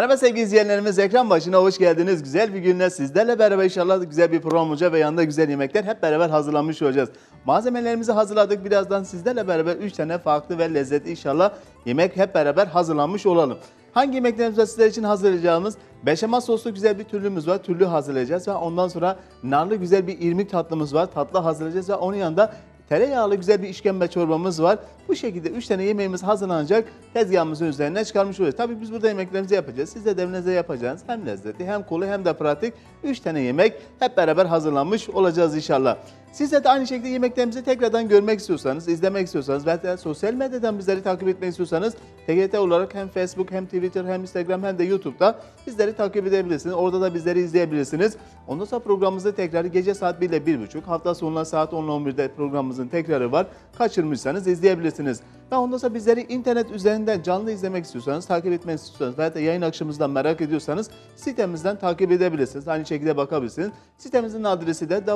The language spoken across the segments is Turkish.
Merhaba sevgili izleyenlerimiz ekran başına hoş geldiniz. Güzel bir günle sizlerle beraber inşallah güzel bir program olacak ve yanında güzel yemekler hep beraber hazırlamış olacağız. Malzemelerimizi hazırladık. Birazdan sizlerle beraber 3 tane farklı ve lezzetli inşallah yemek hep beraber hazırlanmış olalım. Hangi yemeklerimizi sizler için hazırlayacağımız beşamel soslu güzel bir türlümüz var. Türlü hazırlayacağız ve ondan sonra narlı güzel bir irmik tatlımız var. Tatlı hazırlayacağız ve onun yanında Tereyağlı güzel bir işkembe çorbamız var. Bu şekilde 3 tane yemeğimiz hazırlanacak. Tezgahımızın üzerine çıkarmış olacağız. Tabii biz burada yemeklerimizi yapacağız. Siz de evinize yapacağınız hem lezzetli hem kolay hem de pratik 3 tane yemek hep beraber hazırlanmış olacağız inşallah. Siz de aynı şekilde yemeklerimizi tekrardan görmek istiyorsanız, izlemek istiyorsanız veya sosyal medyadan bizleri takip etmek istiyorsanız TGT olarak hem Facebook hem Twitter hem Instagram hem de YouTube'da bizleri takip edebilirsiniz. Orada da bizleri izleyebilirsiniz. Ondan sonra programımızı tekrar gece saat 1 ile 1.30, hafta sonuna saat 10 ile 11'de programımızın tekrarı var. Kaçırmışsanız izleyebilirsiniz. Ve ondan sonra bizleri internet üzerinden canlı izlemek istiyorsanız, takip etmek istiyorsanız veya da yayın akşamımızdan merak ediyorsanız sitemizden takip edebilirsiniz. Aynı şekilde bakabilirsiniz. Sitemizin adresi de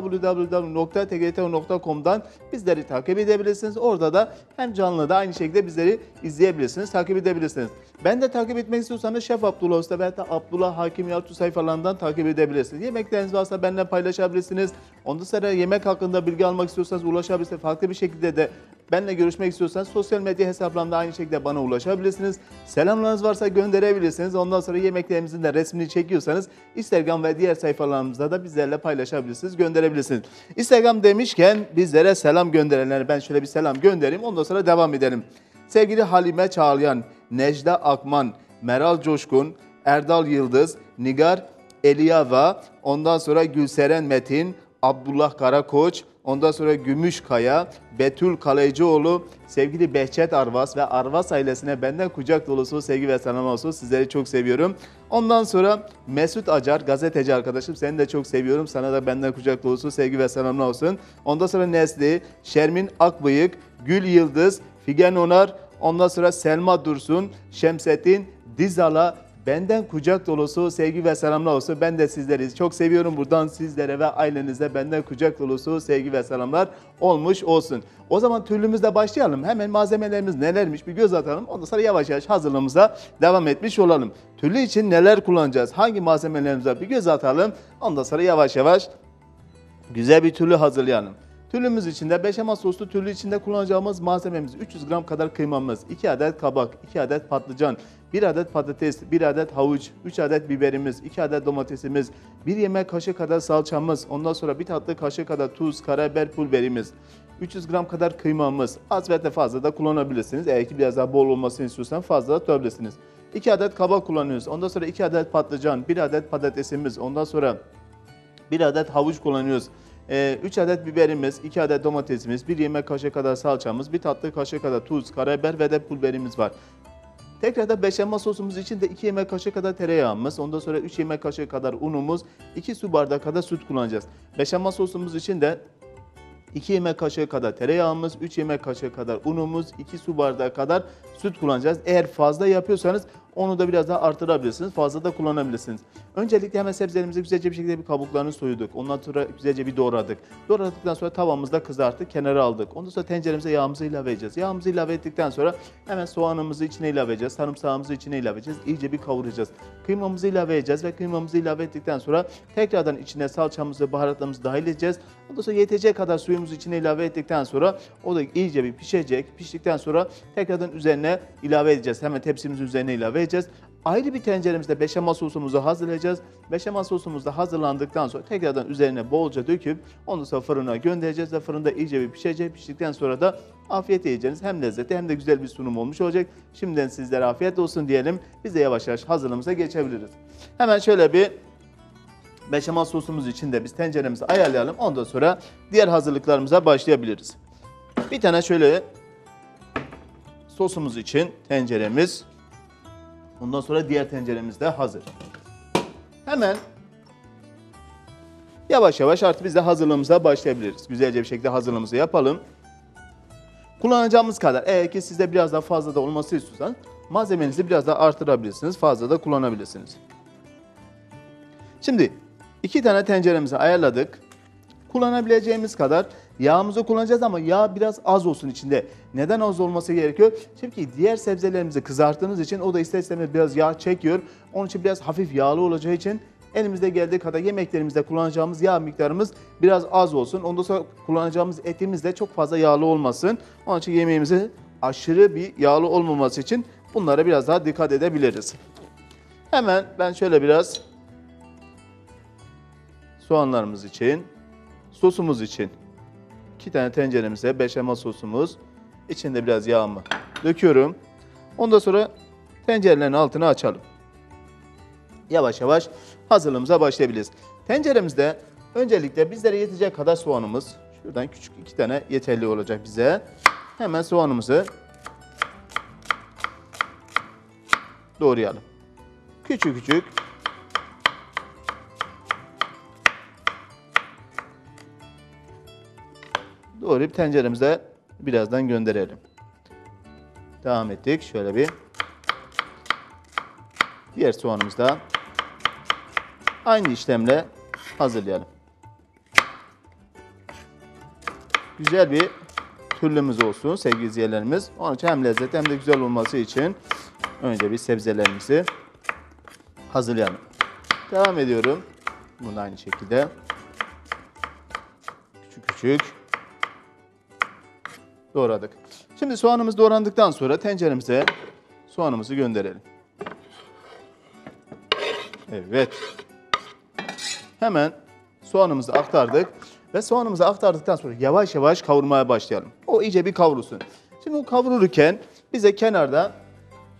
www.tgt.com'dan bizleri takip edebilirsiniz. Orada da hem canlı da aynı şekilde bizleri izleyebilirsiniz, takip edebilirsiniz. Ben de takip etmek istiyorsanız Şef Abdullah Usta da Abdullah Hakim Yalçın sayfalarından takip edebilirsiniz. Yemekleriniz varsa benimle paylaşabilirsiniz. Ondan sonra yemek hakkında bilgi almak istiyorsanız ulaşabilirsiniz. Farklı bir şekilde de benimle görüşmek istiyorsanız sosyal medya hesaplarımda aynı şekilde bana ulaşabilirsiniz. Selamlarınız varsa gönderebilirsiniz. Ondan sonra yemeklerimizin de resmini çekiyorsanız Instagram ve diğer sayfalarımızda da bizlerle paylaşabilirsiniz, gönderebilirsiniz. Instagram demişken bizlere selam gönderenlere ben şöyle bir selam göndereyim. Ondan sonra devam edelim. Sevgili Halime Çağlayan, Necda Akman, Meral Coşkun, Erdal Yıldız, Nigar Eliyava, ondan sonra Gülseren Metin, Abdullah Karakoç, ondan sonra Gümüşkaya, Betül Kalecioğlu, sevgili Behçet Arvas ve Arvas ailesine benden kucak dolusu sevgi ve selam olsun. Sizleri çok seviyorum. Ondan sonra Mesut Acar, gazeteci arkadaşım seni de çok seviyorum. Sana da benden kucak dolusu sevgi ve selamlar olsun. Ondan sonra Nesli, Şermin Akbıyık, Gül Yıldız, Figen Onar, ondan sonra Selma Dursun, Şemsettin, Dizala, Benden kucak dolusu sevgi ve selamlar olsun. Ben de sizleri çok seviyorum. Buradan sizlere ve ailenize benden kucak dolusu sevgi ve selamlar olmuş olsun. O zaman türlümüzle başlayalım. Hemen malzemelerimiz nelermiş bir göz atalım. Ondan sonra yavaş yavaş hazırlığımıza devam etmiş olalım. Türlü için neler kullanacağız? Hangi malzemelerimize bir göz atalım. Ondan sonra yavaş yavaş güzel bir türlü hazırlayalım. Türlümüz içinde beşamel soslu türlü içinde kullanacağımız malzememiz 300 gram kadar kıymamız, 2 adet kabak, 2 adet patlıcan, 1 adet patates, 1 adet havuç, 3 adet biberimiz, 2 adet domatesimiz, 1 yemek kaşığı kadar salçamız, ondan sonra 1 tatlı kaşığı kadar tuz, karabiber pulverimiz, 300 gram kadar kıymamız, az ve fazla da kullanabilirsiniz. Eğer ki biraz daha bol olmasını istiyorsan fazla da tutabilirsiniz. 2 adet kabak kullanıyoruz. Ondan sonra 2 adet patlıcan, 1 adet patatesimiz, ondan sonra 1 adet havuç kullanıyoruz. 3 adet biberimiz, 2 adet domatesimiz, 1 yemek kaşığı kadar salçamız, 1 tatlı kaşığı kadar tuz, karabiber ve de pulverimiz var. Tekrar da beşamel sosumuz için de 2 yemek kaşığı kadar tereyağımız, ondan sonra 3 yemek kaşığı kadar unumuz, 2 su bardağı kadar süt kullanacağız. Beşamel sosumuz için de 2 yemek kaşığı kadar tereyağımız, 3 yemek kaşığı kadar unumuz, 2 su bardağı kadar süt kullanacağız. Eğer fazla yapıyorsanız onu da biraz daha artırabilirsiniz. Fazla da kullanabilirsiniz. Öncelikle hemen sebzelerimizi güzelce bir şekilde bir kabuklarını soyuduk. Ondan sonra güzelce bir doğradık. Doğradıktan sonra tavamızda kızarttık, kenara aldık. Ondan sonra tenceremize yağımızı ilave edeceğiz. Yağımızı ilave ettikten sonra hemen soğanımızı içine ilave edeceğiz. Sarımsağımızı içine ilave edeceğiz. İyice bir kavuracağız. Kıymamızı ilave edeceğiz ve kıymamızı ilave ettikten sonra tekrardan içine salçamızı, baharatlarımızı dahil edeceğiz. Ondan sonra yetecek kadar suyumuzu içine ilave ettikten sonra o da iyice bir pişecek. Piştikten sonra tekrardan üzerine ilave edeceğiz. Hemen tepsimizin üzerine ilave edeceğiz. Ayrı bir tenceremizde beşamel sosumuzu hazırlayacağız. Beşamel sosumuz da hazırlandıktan sonra tekrardan üzerine bolca döküp onu sonra fırına göndereceğiz ve fırında iyice bir pişecek. Piştikten sonra da afiyet yiyeceğiniz hem lezzetli hem de güzel bir sunum olmuş olacak. Şimdiden sizlere afiyet olsun diyelim. Biz de yavaş yavaş hazırlığımıza geçebiliriz. Hemen şöyle bir beşamel sosumuz için de biz tenceremizi ayarlayalım. Ondan sonra diğer hazırlıklarımıza başlayabiliriz. Bir tane şöyle sosumuz için tenceremiz Ondan sonra diğer tenceremiz de hazır. Hemen yavaş yavaş artık biz de hazırlığımıza başlayabiliriz. Güzelce bir şekilde hazırlığımızı yapalım. Kullanacağımız kadar eğer ki sizde biraz daha fazla da olması istiyorsanız malzemenizi biraz daha artırabilirsiniz. Fazla da kullanabilirsiniz. Şimdi iki tane tenceremizi ayarladık. Kullanabileceğimiz kadar Yağımızı kullanacağız ama yağ biraz az olsun içinde. Neden az olması gerekiyor? Çünkü diğer sebzelerimizi kızarttığınız için o da ister istemez biraz yağ çekiyor. Onun için biraz hafif yağlı olacağı için elimizde geldiği kadar yemeklerimizde kullanacağımız yağ miktarımız biraz az olsun. Ondan sonra kullanacağımız etimiz de çok fazla yağlı olmasın. Onun için yemeğimizi aşırı bir yağlı olmaması için bunlara biraz daha dikkat edebiliriz. Hemen ben şöyle biraz soğanlarımız için, sosumuz için iki tane tenceremize beşamel sosumuz, içinde biraz yağımı döküyorum. Ondan sonra tencerelerin altını açalım. Yavaş yavaş hazırlığımıza başlayabiliriz. Tenceremizde öncelikle bizlere yetecek kadar soğanımız, şuradan küçük iki tane yeterli olacak bize. Hemen soğanımızı doğrayalım. Küçük küçük doğrayıp tenceremize birazdan gönderelim. Devam ettik. Şöyle bir diğer soğanımızı da aynı işlemle hazırlayalım. Güzel bir türlümüz olsun sevgili izleyicilerimiz. Onun için hem lezzet hem de güzel olması için önce bir sebzelerimizi hazırlayalım. Devam ediyorum. Bunu aynı şekilde küçük küçük doğradık. Şimdi soğanımız doğrandıktan sonra tenceremize soğanımızı gönderelim. Evet. Hemen soğanımızı aktardık ve soğanımızı aktardıktan sonra yavaş yavaş kavurmaya başlayalım. O iyice bir kavrulsun. Şimdi o kavrulurken bize kenarda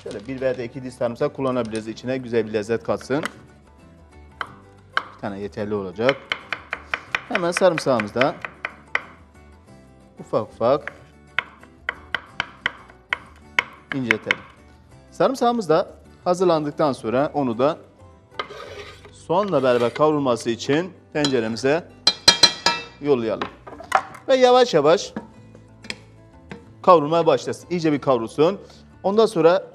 şöyle bir veya iki diş sarımsak kullanabiliriz. İçine güzel bir lezzet katsın. Bir tane yeterli olacak. Hemen sarımsağımızı da ufak ufak inceltelim. Sarımsağımız da hazırlandıktan sonra onu da soğanla beraber kavrulması için tenceremize yollayalım. Ve yavaş yavaş kavrulmaya başlasın. İyice bir kavrulsun. Ondan sonra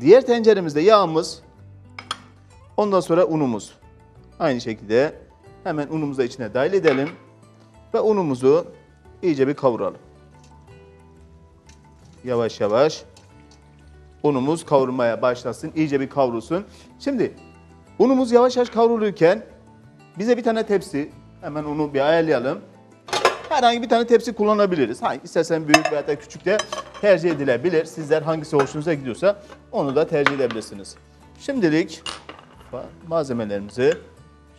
diğer tenceremizde yağımız, ondan sonra unumuz. Aynı şekilde hemen unumuzu da içine dahil edelim ve unumuzu iyice bir kavuralım. Yavaş yavaş unumuz kavrulmaya başlasın, iyice bir kavrulsun. Şimdi unumuz yavaş yavaş kavrulurken bize bir tane tepsi, hemen unu bir ayarlayalım. Herhangi bir tane tepsi kullanabiliriz. Hangi istersen büyük veya küçük de tercih edilebilir. Sizler hangisi hoşunuza gidiyorsa onu da tercih edebilirsiniz. Şimdilik malzemelerimizi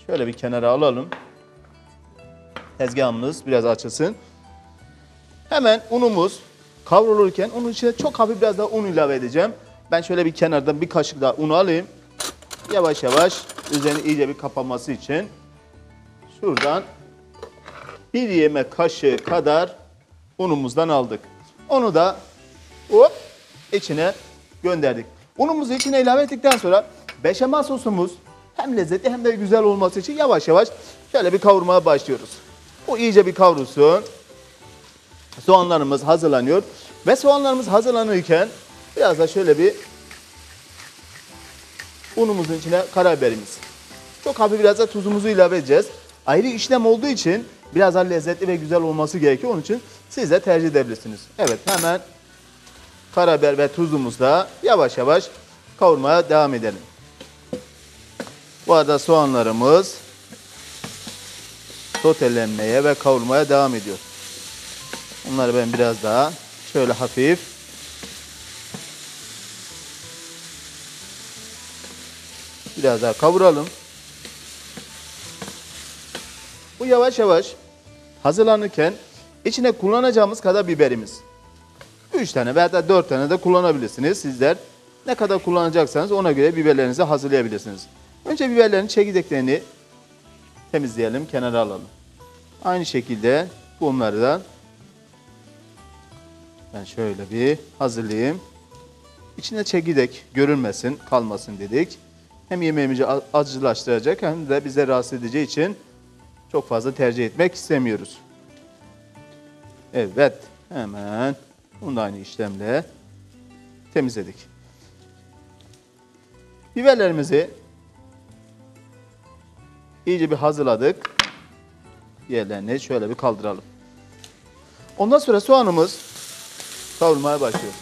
şöyle bir kenara alalım. Tezgahımız biraz açılsın. Hemen unumuz kavrulurken onun içine çok hafif biraz daha un ilave edeceğim. Ben şöyle bir kenardan bir kaşık daha un alayım. Yavaş yavaş üzerine iyice bir kapanması için şuradan bir yemek kaşığı kadar unumuzdan aldık. Onu da hop içine gönderdik. Unumuzu içine ilave ettikten sonra beşamel sosumuz hem lezzetli hem de güzel olması için yavaş yavaş şöyle bir kavurmaya başlıyoruz. Bu iyice bir kavrulsun. Soğanlarımız hazırlanıyor. Ve soğanlarımız hazırlanırken biraz da şöyle bir unumuzun içine karabiberimiz. Çok hafif biraz da tuzumuzu ilave edeceğiz. Ayrı işlem olduğu için biraz daha lezzetli ve güzel olması gerekiyor. Onun için siz de tercih edebilirsiniz. Evet hemen karabiber ve tuzumuzla yavaş yavaş kavurmaya devam edelim. Bu arada soğanlarımız sotelenmeye ve kavurmaya devam ediyor. Onları ben biraz daha şöyle hafif biraz daha kavuralım. Bu yavaş yavaş hazırlanırken içine kullanacağımız kadar biberimiz. 3 tane veya da 4 tane de kullanabilirsiniz. Sizler ne kadar kullanacaksanız ona göre biberlerinizi hazırlayabilirsiniz. Önce biberlerin çekirdeklerini temizleyelim, kenara alalım. Aynı şekilde bunları da ben şöyle bir hazırlayayım. İçine çekirdek görünmesin, kalmasın dedik. Hem yemeğimizi acılaştıracak hem de bize rahatsız edeceği için çok fazla tercih etmek istemiyoruz. Evet, hemen bunu da aynı işlemle temizledik. Biberlerimizi iyice bir hazırladık. Yerlerini şöyle bir kaldıralım. Ondan sonra soğanımız kavrulmaya başlıyor.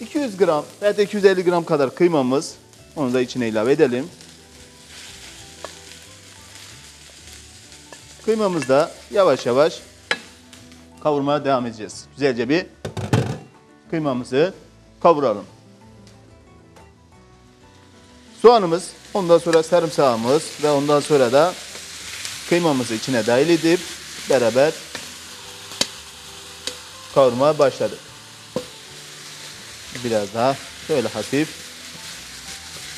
200 gram veya da 250 gram kadar kıymamız. Onu da içine ilave edelim. Kıymamızı da yavaş yavaş kavurmaya devam edeceğiz. Güzelce bir kıymamızı kavuralım. Soğanımız, ondan sonra sarımsağımız ve ondan sonra da kıymamızı içine dahil edip beraber kavurmaya başladık. Biraz daha şöyle hafif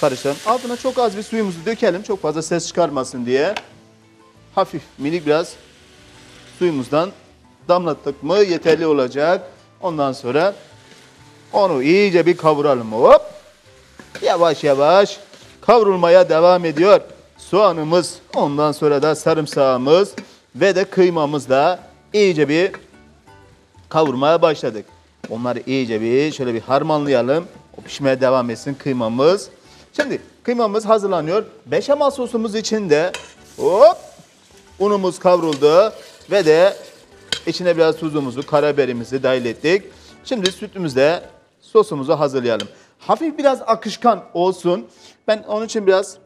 karıştıralım. Altına çok az bir suyumuzu dökelim. Çok fazla ses çıkarmasın diye. Hafif minik biraz suyumuzdan damlattık mı yeterli olacak. Ondan sonra onu iyice bir kavuralım. Hop. Yavaş yavaş kavrulmaya devam ediyor. Soğanımız, ondan sonra da sarımsağımız ve de kıymamız da iyice bir kavurmaya başladık. Onları iyice bir şöyle bir harmanlayalım. O pişmeye devam etsin kıymamız. Şimdi kıymamız hazırlanıyor. Beşamel sosumuz için de hop unumuz kavruldu ve de içine biraz tuzumuzu, karabiberimizi dahil ettik. Şimdi sütümüzle sosumuzu hazırlayalım. Hafif biraz akışkan olsun. Ben onun için biraz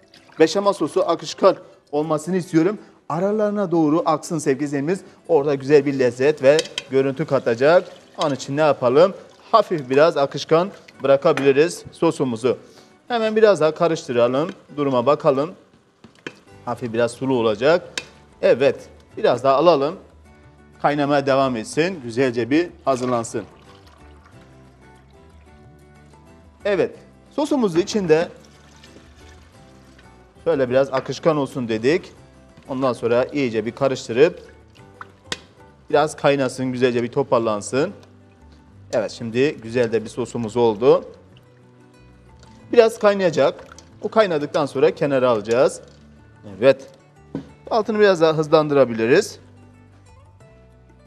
beşamel sosu akışkan olmasını istiyorum. Aralarına doğru aksın sevgili izleyicilerimiz. Orada güzel bir lezzet ve görüntü katacak. Onun için ne yapalım? Hafif biraz akışkan bırakabiliriz sosumuzu. Hemen biraz daha karıştıralım. Duruma bakalım. Hafif biraz sulu olacak. Evet. Biraz daha alalım. Kaynamaya devam etsin. Güzelce bir hazırlansın. Evet. Sosumuzu içinde şöyle biraz akışkan olsun dedik. Ondan sonra iyice bir karıştırıp biraz kaynasın, güzelce bir toparlansın. Evet şimdi güzel de bir sosumuz oldu. Biraz kaynayacak. O kaynadıktan sonra kenara alacağız. Evet. Altını biraz daha hızlandırabiliriz.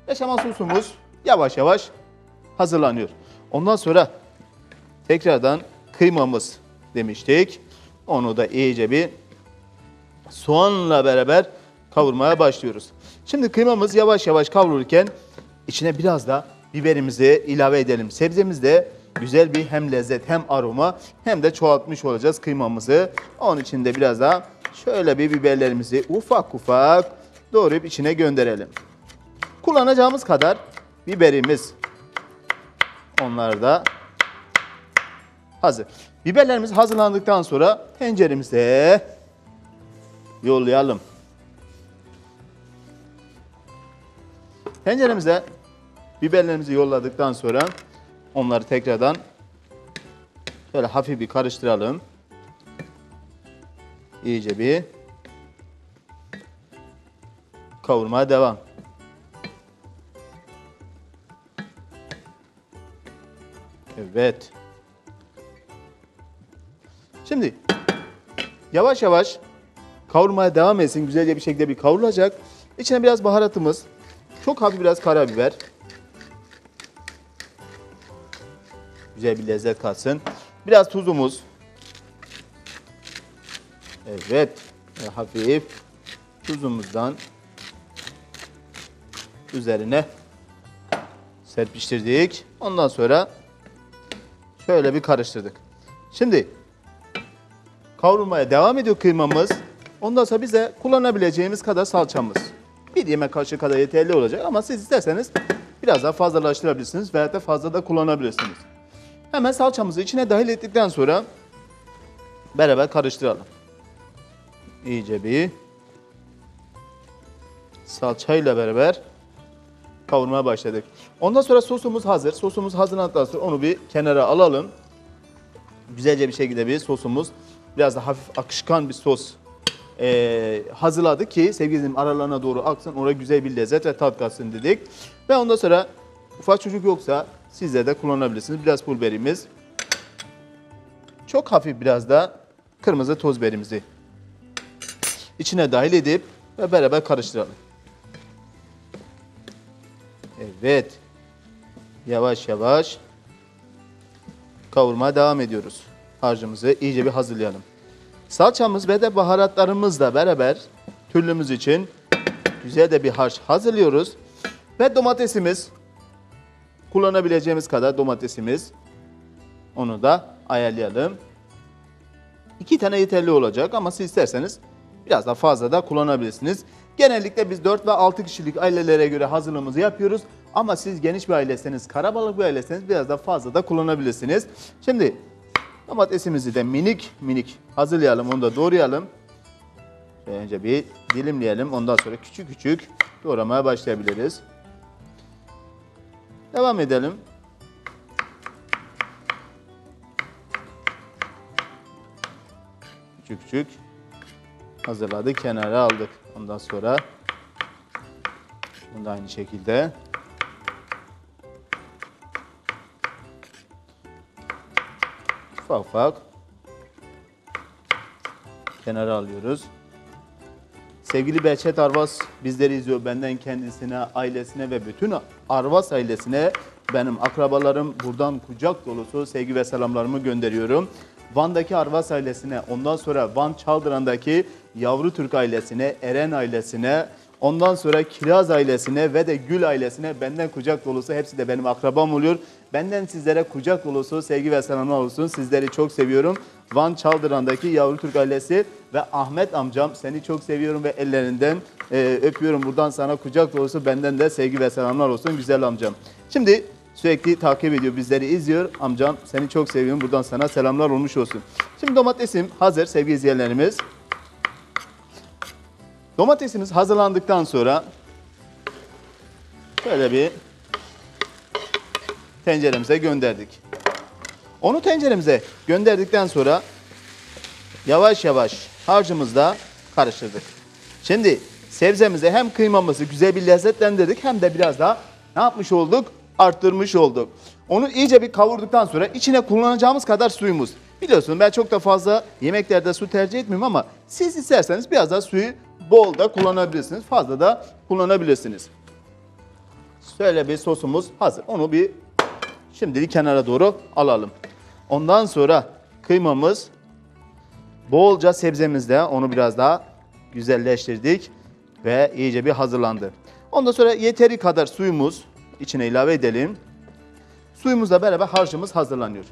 Beşamel sosumuz yavaş yavaş hazırlanıyor. Ondan sonra tekrardan kıymamız demiştik. Onu da iyice bir soğanla beraber kavurmaya başlıyoruz. Şimdi kıymamız yavaş yavaş kavrulurken içine biraz da biberimizi ilave edelim. Sebzemizde güzel bir hem lezzet hem aroma hem de çoğaltmış olacağız kıymamızı. Onun için de biraz daha şöyle bir biberlerimizi ufak ufak doğrayıp içine gönderelim. Kullanacağımız kadar biberimiz. Onlar da hazır. Biberlerimiz hazırlandıktan sonra tenceremize yollayalım. Tenceremize biberlerimizi yolladıktan sonra onları tekrardan şöyle hafif bir karıştıralım. İyice bir kavurmaya devam. Evet. Şimdi yavaş yavaş kavurmaya devam etsin. Güzelce bir şekilde bir kavrulacak. İçine biraz baharatımız. Çok hafif biraz karabiber. Güzel bir lezzet katsın. Biraz tuzumuz. Evet. Ve hafif tuzumuzdan üzerine serpiştirdik. Ondan sonra şöyle bir karıştırdık. Şimdi kavrulmaya devam ediyor kıymamız. Ondan sonra bize kullanabileceğimiz kadar salçamız. Bir yemek kaşığı kadar yeterli olacak ama siz isterseniz biraz daha fazlalaştırabilirsiniz veya da fazla da kullanabilirsiniz. Hemen salçamızı içine dahil ettikten sonra beraber karıştıralım. İyice bir salçayla beraber kavurmaya başladık. Ondan sonra sosumuz hazır. Sosumuz hazırlandıktan sonra onu bir kenara alalım. Güzelce bir şekilde bir sosumuz biraz da hafif akışkan bir sos e, hazırladık ki sevgilim aralarına doğru aksın. Oraya güzel bir lezzet ve tat katsın dedik. Ve ondan sonra ufak çocuk yoksa sizler de kullanabilirsiniz. Biraz pul biberimiz. Çok hafif biraz da kırmızı toz biberimizi içine dahil edip ve beraber karıştıralım. Evet. Yavaş yavaş kavurmaya devam ediyoruz. Harcımızı iyice bir hazırlayalım. Salçamız ve de baharatlarımızla beraber türlümüz için güzel de bir harç hazırlıyoruz. Ve domatesimiz kullanabileceğimiz kadar domatesimiz. Onu da ayarlayalım. İki tane yeterli olacak ama siz isterseniz biraz daha fazla da kullanabilirsiniz. Genellikle biz 4 ve 6 kişilik ailelere göre hazırlığımızı yapıyoruz. Ama siz geniş bir aileseniz, karabalık bir aileseniz biraz daha fazla da kullanabilirsiniz. Şimdi domatesimizi de minik minik hazırlayalım, onu da doğrayalım. Önce bir dilimleyelim, ondan sonra küçük küçük doğramaya başlayabiliriz. Devam edelim. Küçük küçük hazırladık, kenara aldık. Ondan sonra bunu da aynı şekilde ufak ufak kenara alıyoruz. Sevgili Behçet Arvas bizleri izliyor. Benden kendisine, ailesine ve bütün Arvas ailesine benim akrabalarım buradan kucak dolusu sevgi ve selamlarımı gönderiyorum. Van'daki Arvas ailesine, ondan sonra Van Çaldıran'daki Yavru Türk ailesine, Eren ailesine, ondan sonra Kiraz ailesine ve de Gül ailesine benden kucak dolusu hepsi de benim akrabam oluyor. Benden sizlere kucak dolusu sevgi ve selamlar olsun. Sizleri çok seviyorum. Van Çaldıran'daki Yavru Türk ailesi ve Ahmet amcam seni çok seviyorum ve ellerinden e, öpüyorum. Buradan sana kucak dolusu benden de sevgi ve selamlar olsun güzel amcam. Şimdi sürekli takip ediyor, bizleri izliyor. Amcam seni çok seviyorum. Buradan sana selamlar olmuş olsun. Şimdi domatesim hazır sevgili izleyenlerimiz. Domatesimiz hazırlandıktan sonra şöyle bir tenceremize gönderdik. Onu tenceremize gönderdikten sonra yavaş yavaş harcımızda karıştırdık. Şimdi sebzemize hem kıymamızı güzel bir lezzetlendirdik hem de biraz daha ne yapmış olduk? Arttırmış olduk. Onu iyice bir kavurduktan sonra içine kullanacağımız kadar suyumuz. Biliyorsun ben çok da fazla yemeklerde su tercih etmiyorum ama siz isterseniz biraz daha suyu bol da kullanabilirsiniz. Fazla da kullanabilirsiniz. Şöyle bir sosumuz hazır. Onu bir şimdilik kenara doğru alalım. Ondan sonra kıymamız bolca sebzemizle onu biraz daha güzelleştirdik ve iyice bir hazırlandı. Ondan sonra yeteri kadar suyumuz içine ilave edelim. Suyumuzla beraber harcımız hazırlanıyor.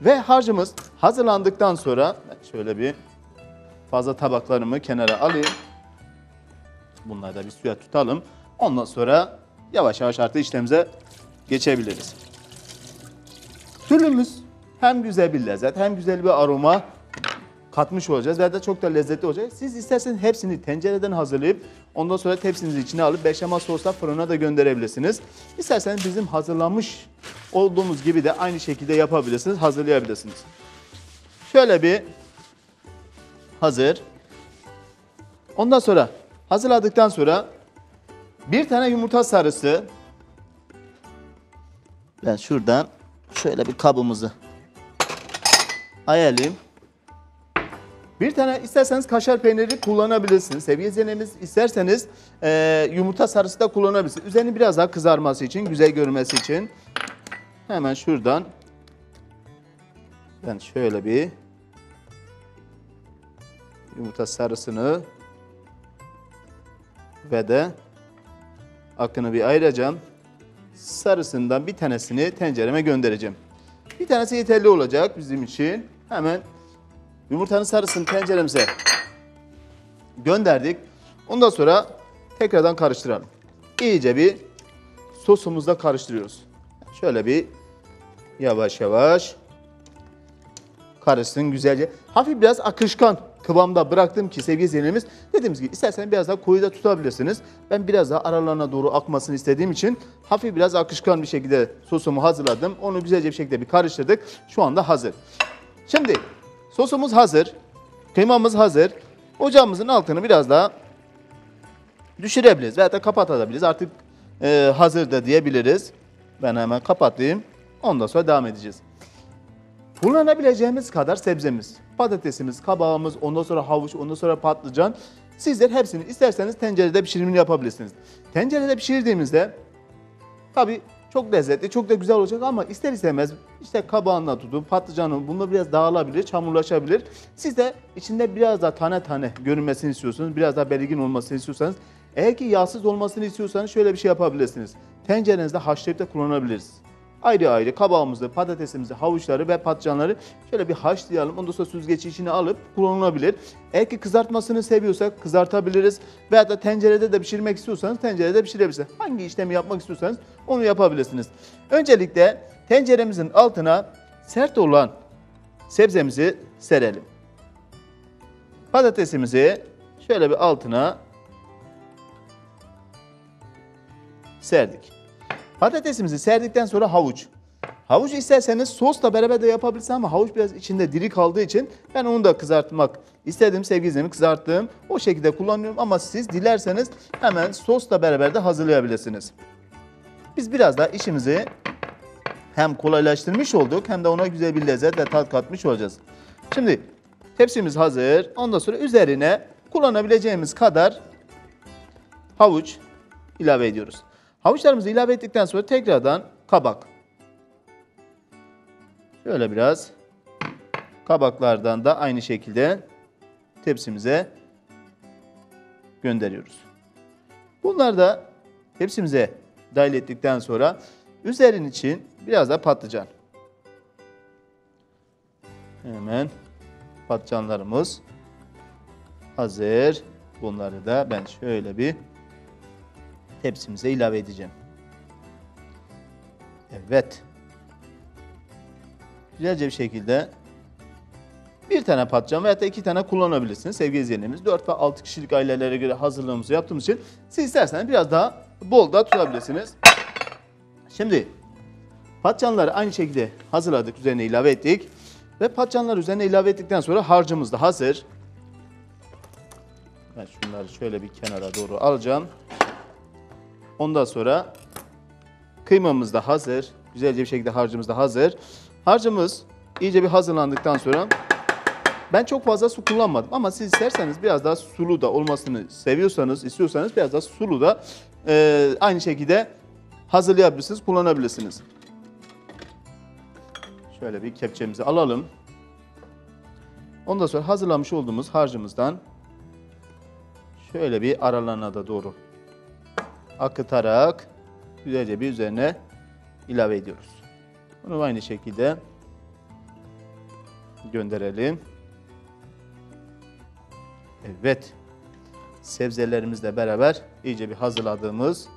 Ve harcımız hazırlandıktan sonra şöyle bir fazla tabaklarımı kenara alayım. Bunları da bir suya tutalım. Ondan sonra yavaş yavaş artık işlemimize geçebiliriz. Türlümüz hem güzel bir lezzet hem güzel bir aroma katmış olacağız ve de çok da lezzetli olacak. Siz isterseniz hepsini tencereden hazırlayıp ondan sonra tepsinizi içine alıp beşamel sosla fırına da gönderebilirsiniz. İsterseniz bizim hazırlanmış olduğumuz gibi de aynı şekilde yapabilirsiniz, hazırlayabilirsiniz. Şöyle bir hazır. Ondan sonra hazırladıktan sonra bir tane yumurta sarısı ben şuradan şöyle bir kabımızı ayarlayayım. Bir tane isterseniz kaşar peyniri kullanabilirsiniz. Sevgili izleyenlerimiz isterseniz e, yumurta sarısı da kullanabilirsiniz. Üzerini biraz daha kızarması için, güzel görünmesi için. Hemen şuradan ben şöyle bir yumurta sarısını ve de akını bir ayıracağım. Sarısından bir tanesini tencereme göndereceğim. Bir tanesi yeterli olacak bizim için. Hemen Yumurtanın sarısını tenceremize gönderdik. Ondan sonra tekrardan karıştıralım. İyice bir sosumuzla karıştırıyoruz. Şöyle bir yavaş yavaş karışsın güzelce. Hafif biraz akışkan kıvamda bıraktım ki sevgili izleyenlerimiz dediğimiz gibi isterseniz biraz daha koyu da tutabilirsiniz. Ben biraz daha aralarına doğru akmasını istediğim için hafif biraz akışkan bir şekilde sosumu hazırladım. Onu güzelce bir şekilde bir karıştırdık. Şu anda hazır. Şimdi Sosumuz hazır. Kıymamız hazır. Ocağımızın altını biraz daha düşürebiliriz veya da kapatabiliriz. Artık e, hazır da diyebiliriz. Ben hemen kapatayım. Ondan sonra devam edeceğiz. Kullanabileceğimiz kadar sebzemiz, patatesimiz, kabağımız, ondan sonra havuç, ondan sonra patlıcan. Sizler hepsini isterseniz tencerede pişirimini yapabilirsiniz. Tencerede pişirdiğimizde tabi çok lezzetli, çok da güzel olacak ama ister istemez işte kabağınla tutun, patlıcanın bunlar biraz dağılabilir, çamurlaşabilir. Siz de içinde biraz daha tane tane görünmesini istiyorsunuz, biraz daha belirgin olmasını istiyorsanız, eğer ki yağsız olmasını istiyorsanız şöyle bir şey yapabilirsiniz. Tencerenizde haşlayıp da kullanabiliriz. Ayrı ayrı kabağımızı, patatesimizi, havuçları ve patlıcanları şöyle bir haşlayalım. Ondan sonra süzgeç içine alıp kullanılabilir. Eğer ki kızartmasını seviyorsak kızartabiliriz. Veya da tencerede de pişirmek istiyorsanız tencerede pişirebilirsiniz. Hangi işlemi yapmak istiyorsanız onu yapabilirsiniz. Öncelikle tenceremizin altına sert olan sebzemizi serelim. Patatesimizi şöyle bir altına serdik. Patatesimizi serdikten sonra havuç. Havuç isterseniz sosla beraber de yapabilirsiniz ama havuç biraz içinde diri kaldığı için ben onu da kızartmak istedim. Sevgili izleyicilerim kızarttım. O şekilde kullanıyorum ama siz dilerseniz hemen sosla beraber de hazırlayabilirsiniz. Biz biraz daha işimizi hem kolaylaştırmış olduk hem de ona güzel bir lezzet ve tat katmış olacağız. Şimdi tepsimiz hazır. Ondan sonra üzerine kullanabileceğimiz kadar havuç ilave ediyoruz. Havuçlarımızı ilave ettikten sonra tekrardan kabak. Şöyle biraz kabaklardan da aynı şekilde tepsimize gönderiyoruz. Bunlar da tepsimize dahil ettikten sonra üzerin için biraz da patlıcan. Hemen patlıcanlarımız hazır. Bunları da ben şöyle bir tepsimize ilave edeceğim. Evet. Güzelce bir şekilde bir tane patlıcan veya da iki tane kullanabilirsiniz sevgili izleyenlerimiz. 4 ve 6 kişilik ailelere göre hazırlığımızı yaptığımız için siz isterseniz biraz daha bol da tutabilirsiniz. Şimdi patlıcanları aynı şekilde hazırladık, üzerine ilave ettik. Ve patlıcanlar üzerine ilave ettikten sonra harcımız da hazır. Ben şunları şöyle bir kenara doğru alacağım. Ondan sonra kıymamız da hazır. Güzelce bir şekilde harcımız da hazır. Harcımız iyice bir hazırlandıktan sonra ben çok fazla su kullanmadım ama siz isterseniz biraz daha sulu da olmasını seviyorsanız, istiyorsanız biraz daha sulu da e, aynı şekilde hazırlayabilirsiniz, kullanabilirsiniz. Şöyle bir kepçemizi alalım. Ondan sonra hazırlamış olduğumuz harcımızdan şöyle bir aralarına da doğru akıtarak güzelce bir üzerine ilave ediyoruz. Bunu aynı şekilde gönderelim. Evet. Sebzelerimizle beraber iyice bir hazırladığımız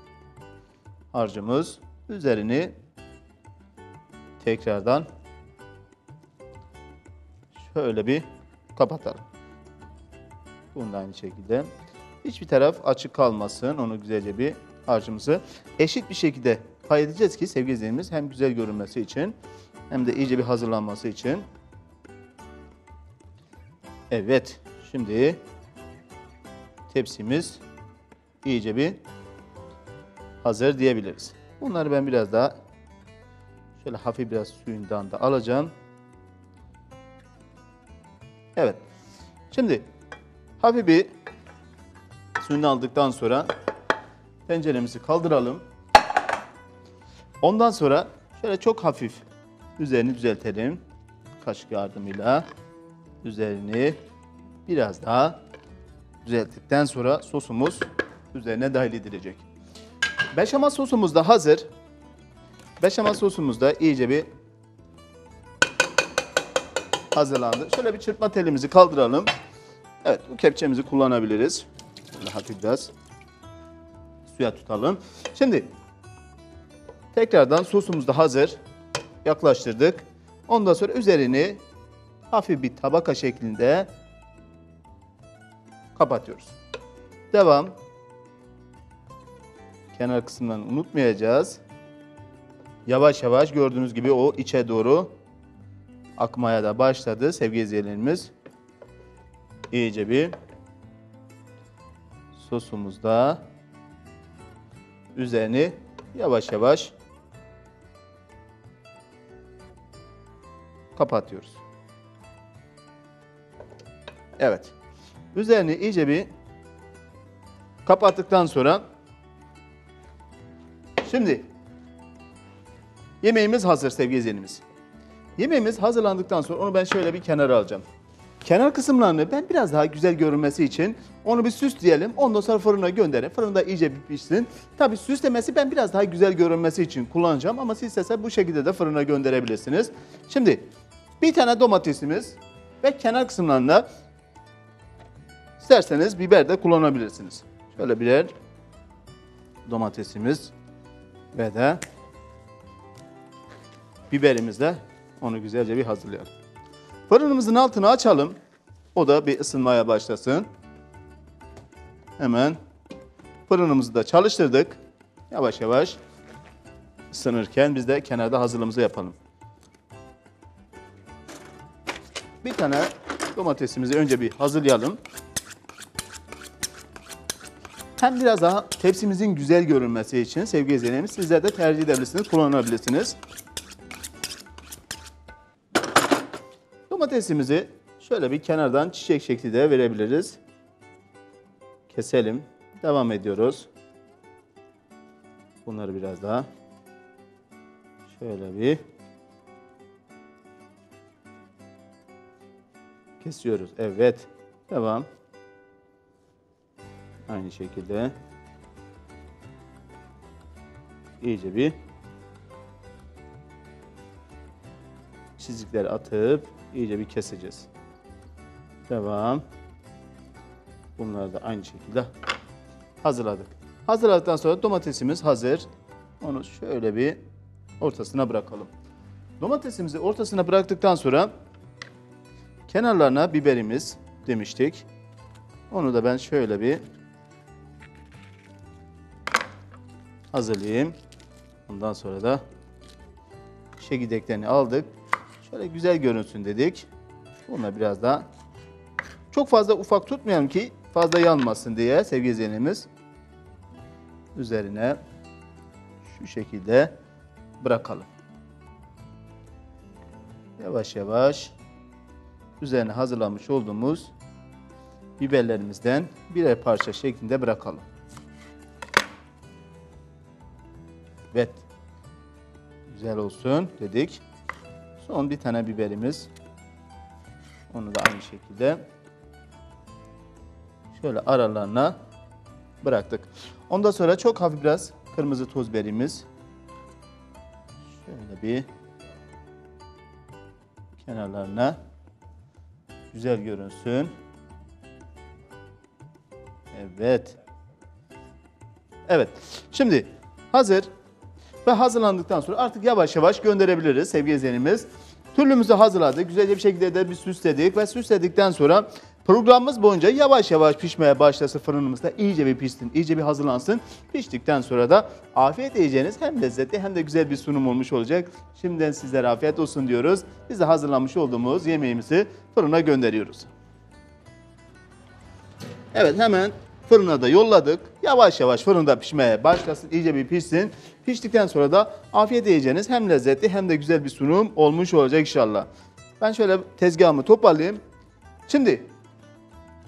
harcımız üzerini tekrardan şöyle bir kapatalım. Bunu da aynı şekilde. Hiçbir taraf açık kalmasın. Onu güzelce bir harcımızı eşit bir şekilde pay edeceğiz ki sevgili izleyicilerimiz hem güzel görünmesi için hem de iyice bir hazırlanması için. Evet. Şimdi tepsimiz iyice bir hazır diyebiliriz. Bunları ben biraz daha şöyle hafif biraz suyundan da alacağım. Evet. Şimdi hafif bir suyunu aldıktan sonra tenceremizi kaldıralım. Ondan sonra şöyle çok hafif üzerini düzeltelim. Kaşık yardımıyla üzerini biraz daha düzelttikten sonra sosumuz üzerine dahil edilecek. Beşamel sosumuz da hazır. Beşamel sosumuz da iyice bir hazırlandı. Şöyle bir çırpma telimizi kaldıralım. Evet bu kepçemizi kullanabiliriz. Böyle hafif biraz suya tutalım. Şimdi tekrardan sosumuz da hazır. Yaklaştırdık. Ondan sonra üzerini hafif bir tabaka şeklinde kapatıyoruz. Devam. Kenar kısımdan unutmayacağız. Yavaş yavaş gördüğünüz gibi o içe doğru akmaya da başladı sevgili izleyicilerimiz. İyice bir sosumuzda üzerini yavaş yavaş kapatıyoruz. Evet. Üzerini iyice bir kapattıktan sonra şimdi yemeğimiz hazır sevgili izleyenimiz. Yemeğimiz hazırlandıktan sonra onu ben şöyle bir kenara alacağım. Kenar kısımlarını ben biraz daha güzel görünmesi için onu bir süsleyelim. Ondan sonra fırına gönderin. Fırında iyice bir pişsin. Tabii süslemesi ben biraz daha güzel görünmesi için kullanacağım. Ama siz ise bu şekilde de fırına gönderebilirsiniz. Şimdi bir tane domatesimiz ve kenar kısımlarında isterseniz biber de kullanabilirsiniz. Şöyle birer domatesimiz ve de biberimizle onu güzelce bir hazırlayalım. Fırınımızın altını açalım. O da bir ısınmaya başlasın. Hemen fırınımızı da çalıştırdık. Yavaş yavaş ısınırken biz de kenarda hazırlığımızı yapalım. Bir tane domatesimizi önce bir hazırlayalım. Hem biraz daha tepsimizin güzel görünmesi için sevgili izleyenlerimiz sizler de tercih edebilirsiniz, kullanabilirsiniz. Domatesimizi şöyle bir kenardan çiçek şeklinde verebiliriz. Keselim. Devam ediyoruz. Bunları biraz daha şöyle bir kesiyoruz. Evet. Devam. Aynı şekilde iyice bir çizikler atıp iyice bir keseceğiz. Devam. Bunları da aynı şekilde hazırladık. Hazırladıktan sonra domatesimiz hazır. Onu şöyle bir ortasına bırakalım. Domatesimizi ortasına bıraktıktan sonra kenarlarına biberimiz demiştik. Onu da ben şöyle bir hazırlayayım. Ondan sonra da çekirdeklerini aldık. Şöyle güzel görünsün dedik. Buna biraz daha çok fazla ufak tutmayalım ki fazla yanmasın diye sevgili izleyenimiz. Üzerine şu şekilde bırakalım. Yavaş yavaş üzerine hazırlamış olduğumuz biberlerimizden birer parça şeklinde bırakalım. Evet. Güzel olsun dedik. Son bir tane biberimiz. Onu da aynı şekilde şöyle aralarına bıraktık. Ondan sonra çok hafif biraz kırmızı toz biberimiz. Şöyle bir kenarlarına güzel görünsün. Evet. Evet. Şimdi hazır ve hazırlandıktan sonra artık yavaş yavaş gönderebiliriz sevgili izleyenimiz. Türlümüzü hazırladık. Güzelce bir şekilde de bir süsledik ve süsledikten sonra programımız boyunca yavaş yavaş pişmeye başlasın fırınımızda. iyice bir pişsin, iyice bir hazırlansın. Piştikten sonra da afiyet yiyeceğiniz hem lezzetli hem de güzel bir sunum olmuş olacak. Şimdiden sizlere afiyet olsun diyoruz. Biz de hazırlamış olduğumuz yemeğimizi fırına gönderiyoruz. Evet hemen fırına da yolladık. Yavaş yavaş fırında pişmeye başlasın. iyice bir pişsin. Piştikten sonra da afiyet yiyeceğiniz hem lezzetli hem de güzel bir sunum olmuş olacak inşallah. Ben şöyle tezgahımı toparlayayım. Şimdi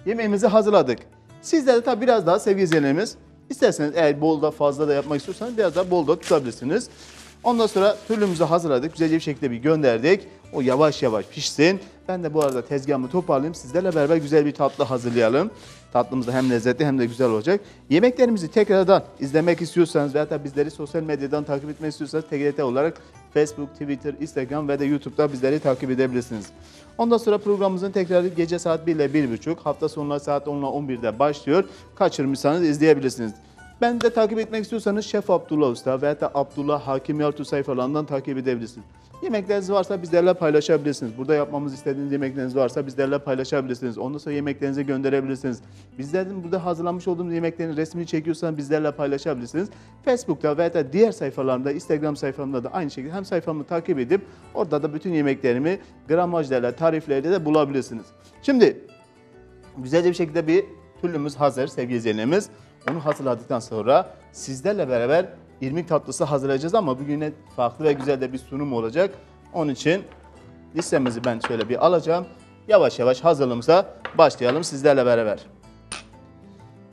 yemeğimizi hazırladık. Sizler de tabii biraz daha sevgili izleyenlerimiz isterseniz eğer bol da fazla da yapmak istiyorsanız biraz daha bol da tutabilirsiniz. Ondan sonra türlümüzü hazırladık. Güzelce bir şekilde bir gönderdik. O yavaş yavaş pişsin. Ben de bu arada tezgahımı toparlayayım. Sizlerle beraber güzel bir tatlı hazırlayalım. Tatlımız da hem lezzetli hem de güzel olacak. Yemeklerimizi tekrardan izlemek istiyorsanız veya da bizleri sosyal medyadan takip etmek istiyorsanız TGRT olarak Facebook, Twitter, Instagram ve de YouTube'da bizleri takip edebilirsiniz. Ondan sonra programımızın tekrarı gece saat 1 ile 1.30, hafta sonları saat 10 ile 11'de başlıyor. Kaçırmışsanız izleyebilirsiniz. Ben de takip etmek istiyorsanız Şef Abdullah Usta veya da Abdullah Hakim Yartu sayfalarından takip edebilirsiniz. Yemekleriniz varsa bizlerle paylaşabilirsiniz. Burada yapmamız istediğiniz yemekleriniz varsa bizlerle paylaşabilirsiniz. Ondan sonra yemeklerinizi gönderebilirsiniz. Bizlerin burada hazırlamış olduğumuz yemeklerin resmini çekiyorsanız bizlerle paylaşabilirsiniz. Facebook'ta veya da diğer sayfalarımda, Instagram sayfamda da aynı şekilde hem sayfamı takip edip orada da bütün yemeklerimi gramajlarla, tariflerle de bulabilirsiniz. Şimdi güzelce bir şekilde bir türlümüz hazır sevgili izleyenlerimiz. Onu hazırladıktan sonra sizlerle beraber irmik tatlısı hazırlayacağız ama bugün farklı ve güzel de bir sunum olacak. Onun için listemizi ben şöyle bir alacağım. Yavaş yavaş hazırlığımıza başlayalım sizlerle beraber.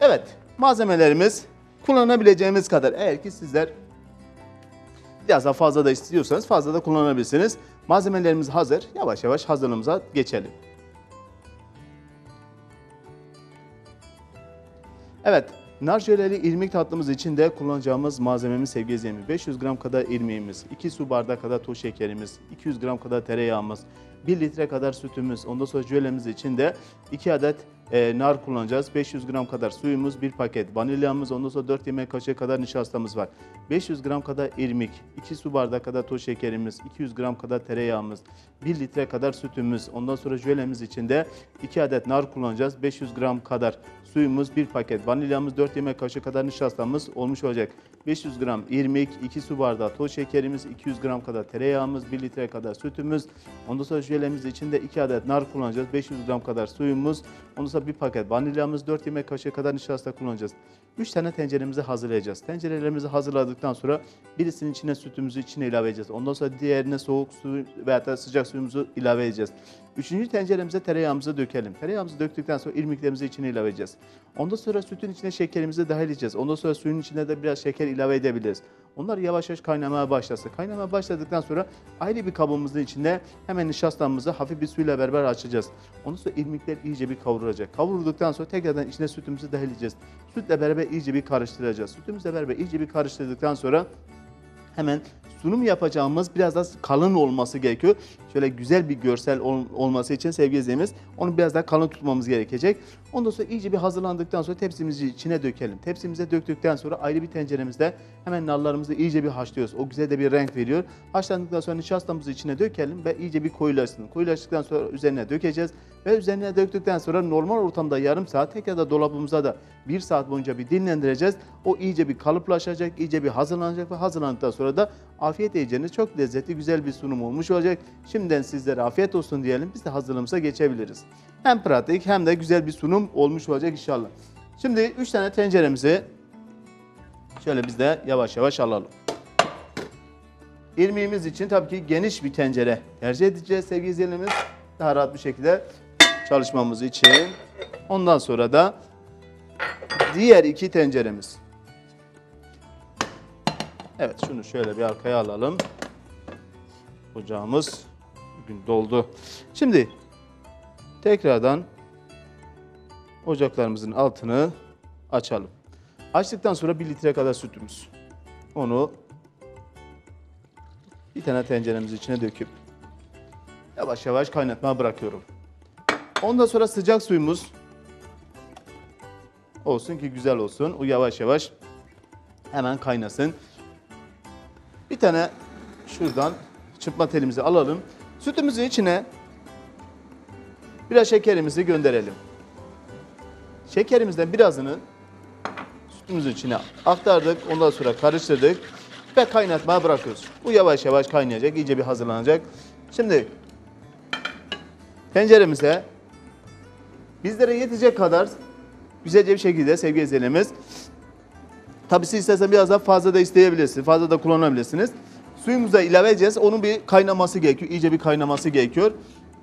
Evet, malzemelerimiz kullanabileceğimiz kadar. Eğer ki sizler biraz daha fazla da istiyorsanız fazla da kullanabilirsiniz. Malzemelerimiz hazır. Yavaş yavaş hazırlığımıza geçelim. Evet, nar jöleli irmik tatlımız için de kullanacağımız malzememiz sevgili izleyenimiz. 500 gram kadar irmiğimiz, 2 su bardağı kadar toz şekerimiz, 200 gram kadar tereyağımız, 1 litre kadar sütümüz, ondan sonra jölemiz için de 2 adet e, nar kullanacağız. 500 gram kadar suyumuz, 1 paket vanilyamız, ondan sonra 4 yemek kaşığı kadar nişastamız var. 500 gram kadar irmik, 2 su bardağı kadar toz şekerimiz, 200 gram kadar tereyağımız, 1 litre kadar sütümüz, ondan sonra jölemiz için de 2 adet nar kullanacağız. 500 gram kadar suyumuz, 1 paket vanilyamız, 4 yemek kaşığı kadar nişastamız olmuş olacak. 500 gram irmik, 2 su bardağı toz şekerimiz, 200 gram kadar tereyağımız, 1 litre kadar sütümüz. Ondan sonra jölemiz için de 2 adet nar kullanacağız. 500 gram kadar suyumuz, ondan sonra 1 paket vanilyamız, 4 yemek kaşığı kadar nişasta kullanacağız. 3 tane tenceremizi hazırlayacağız. Tencerelerimizi hazırladıktan sonra birisinin içine sütümüzü içine ilave edeceğiz. Ondan sonra diğerine soğuk su veya da sıcak suyumuzu ilave edeceğiz. Üçüncü tenceremize tereyağımızı dökelim. Tereyağımızı döktükten sonra irmiklerimizi içine ilave edeceğiz. Ondan sonra sütün içine şekerimizi dahil edeceğiz. Ondan sonra suyun içine de biraz şeker ilave edebiliriz. Onlar yavaş yavaş kaynamaya başlasın. Kaynamaya başladıktan sonra ayrı bir kabımızın içinde hemen nişastamızı hafif bir suyla beraber açacağız. Ondan sonra irmikler iyice bir kavrulacak. Kavrulduktan sonra tekrardan içine sütümüzü dahil edeceğiz. Sütle beraber iyice bir karıştıracağız. Sütümüzle beraber iyice bir karıştırdıktan sonra hemen sunum yapacağımız biraz daha kalın olması gerekiyor. Şöyle güzel bir görsel ol- olması için sevgili izleyicilerimiz onu biraz daha kalın tutmamız gerekecek. Ondan sonra iyice bir hazırlandıktan sonra tepsimizi içine dökelim. Tepsimize döktükten sonra ayrı bir tenceremizde hemen nallarımızı iyice bir haşlıyoruz. O güzel de bir renk veriyor. Haşlandıktan sonra nişastamızı içine dökelim ve iyice bir koyulaşsın. Koyulaştıktan sonra üzerine dökeceğiz ve üzerine döktükten sonra normal ortamda yarım saat tekrar da dolabımıza da bir saat boyunca bir dinlendireceğiz. O iyice bir kalıplaşacak, iyice bir hazırlanacak ve hazırlandıktan sonra da afiyet yiyeceğiniz çok lezzetli güzel bir sunum olmuş olacak. Şimdiden sizlere afiyet olsun diyelim. Biz de hazırlığımıza geçebiliriz. Hem pratik hem de güzel bir sunum olmuş olacak inşallah. Şimdi 3 tane tenceremizi şöyle biz de yavaş yavaş alalım. İrmiğimiz için tabii ki geniş bir tencere tercih edeceğiz sevgili izleyenlerimiz. Daha rahat bir şekilde çalışmamız için. Ondan sonra da diğer iki tenceremiz. Evet şunu şöyle bir arkaya alalım. Ocağımız bugün doldu. Şimdi tekrardan ocaklarımızın altını açalım. Açtıktan sonra 1 litre kadar sütümüz. Onu bir tane tenceremizin içine döküp yavaş yavaş kaynatmaya bırakıyorum. Ondan sonra sıcak suyumuz olsun ki güzel olsun. O yavaş yavaş hemen kaynasın. Bir tane şuradan çırpma telimizi alalım. Sütümüzün içine biraz şekerimizi gönderelim. Şekerimizden birazını sütümüzün içine aktardık. Ondan sonra karıştırdık ve kaynatmaya bırakıyoruz. Bu yavaş yavaş kaynayacak, iyice bir hazırlanacak. Şimdi tenceremize bizlere yetecek kadar güzelce bir şekilde sevgili izleyenlerimiz Tabii siz istersen biraz daha fazla da isteyebilirsiniz. Fazla da kullanabilirsiniz. Suyumuzu da ilave edeceğiz. Onun bir kaynaması gerekiyor. İyice bir kaynaması gerekiyor.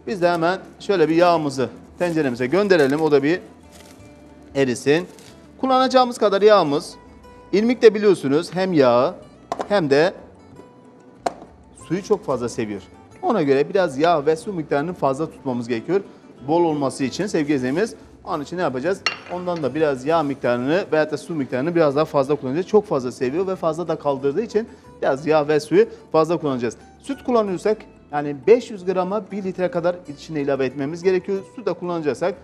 Biz de hemen şöyle bir yağımızı tenceremize gönderelim. O da bir erisin. Kullanacağımız kadar yağımız. İrmik de biliyorsunuz hem yağı hem de suyu çok fazla seviyor. Ona göre biraz yağ ve su miktarını fazla tutmamız gerekiyor. Bol olması için sevgili izleyicilerimiz. Onun için ne yapacağız? Ondan da biraz yağ miktarını veya da su miktarını biraz daha fazla kullanacağız. Çok fazla seviyor ve fazla da kaldırdığı için biraz yağ ve suyu fazla kullanacağız. Süt kullanıyorsak yani 500 grama 1 litre kadar içine ilave etmemiz gerekiyor. Su da kullanacaksak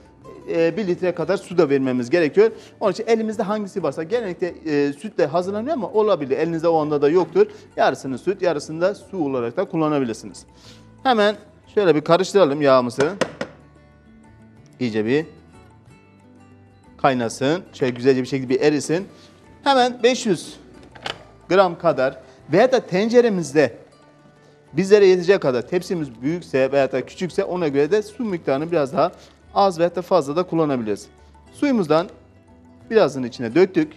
1 litre kadar su da vermemiz gerekiyor. Onun için elimizde hangisi varsa genellikle e, sütle hazırlanıyor ama olabilir. Elinizde o anda da yoktur. Yarısını süt, yarısını da su olarak da kullanabilirsiniz. Hemen şöyle bir karıştıralım yağımızı. İyice bir kaynasın. Şöyle güzelce bir şekilde bir erisin. Hemen 500 gram kadar veya da tenceremizde bizlere yetecek kadar tepsimiz büyükse veya da küçükse ona göre de su miktarını biraz daha az veya da fazla da kullanabiliriz. Suyumuzdan birazını içine döktük.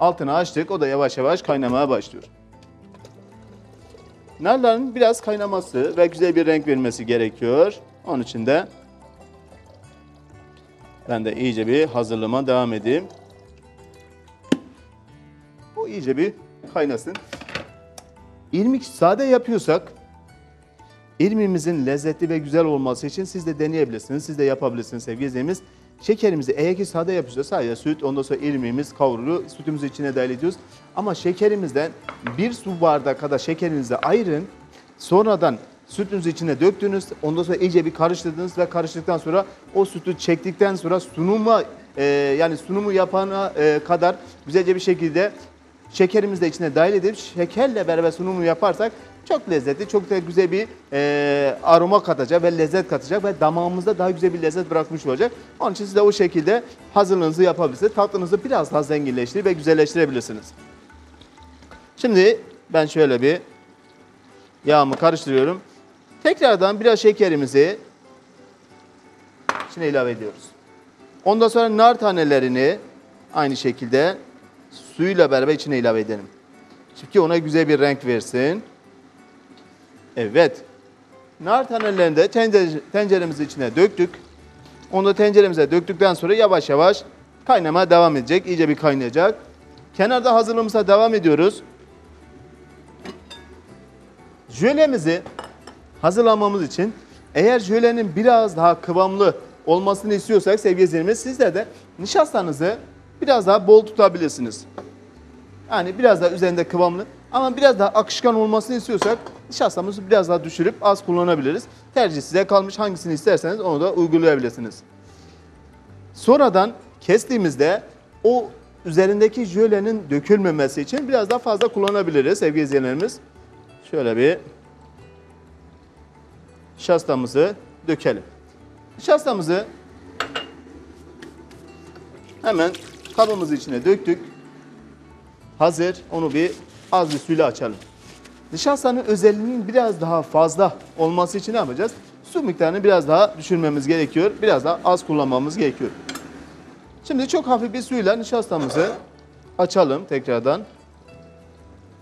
Altını açtık. O da yavaş yavaş kaynamaya başlıyor. Narların biraz kaynaması ve güzel bir renk vermesi gerekiyor. Onun için de ben de iyice bir hazırlığıma devam edeyim. Bu iyice bir kaynasın. İrmik sade yapıyorsak irmimizin lezzetli ve güzel olması için siz de deneyebilirsiniz. Siz de yapabilirsiniz sevgili izleyicilerimiz. Şekerimizi eğer ki sade yapıyorsa sadece süt, ondan sonra irmiğimiz kavrulu, sütümüzü içine dahil ediyoruz. Ama şekerimizden bir su bardağı kadar şekerinizi ayırın. Sonradan sütünüzü içine döktünüz. Ondan sonra iyice bir karıştırdınız ve karıştıktan sonra o sütü çektikten sonra sunuma e, yani sunumu yapana e, kadar güzelce bir şekilde şekerimizi de içine dahil edip şekerle beraber sunumu yaparsak çok lezzetli, çok da güzel bir e, aroma katacak ve lezzet katacak ve damağımızda daha güzel bir lezzet bırakmış olacak. Onun için siz de o şekilde hazırlığınızı yapabilirsiniz. Tatlınızı biraz daha zenginleştirip ve güzelleştirebilirsiniz. Şimdi ben şöyle bir yağımı karıştırıyorum. Tekrardan biraz şekerimizi içine ilave ediyoruz. Ondan sonra nar tanelerini aynı şekilde suyuyla beraber içine ilave edelim. Çünkü ona güzel bir renk versin. Evet. Nar tanelerini de tencere, tenceremizin içine döktük. Onu tenceremize döktükten sonra yavaş yavaş kaynamaya devam edecek. İyice bir kaynayacak. Kenarda hazırlığımıza devam ediyoruz. Jölemizi hazırlamamız için eğer jölenin biraz daha kıvamlı olmasını istiyorsak sevgili izleyicilerimiz sizler de nişastanızı biraz daha bol tutabilirsiniz. Yani biraz daha üzerinde kıvamlı ama biraz daha akışkan olmasını istiyorsak nişastamızı biraz daha düşürüp az kullanabiliriz. Tercih size kalmış hangisini isterseniz onu da uygulayabilirsiniz. Sonradan kestiğimizde o üzerindeki jölenin dökülmemesi için biraz daha fazla kullanabiliriz sevgili izleyenlerimiz. Şöyle bir nişastamızı dökelim. Nişastamızı hemen kabımızın içine döktük. Hazır. Onu bir az bir suyla açalım. Nişastanın özelliğinin biraz daha fazla olması için ne yapacağız? Su miktarını biraz daha düşürmemiz gerekiyor. Biraz daha az kullanmamız gerekiyor. Şimdi çok hafif bir suyla nişastamızı açalım tekrardan.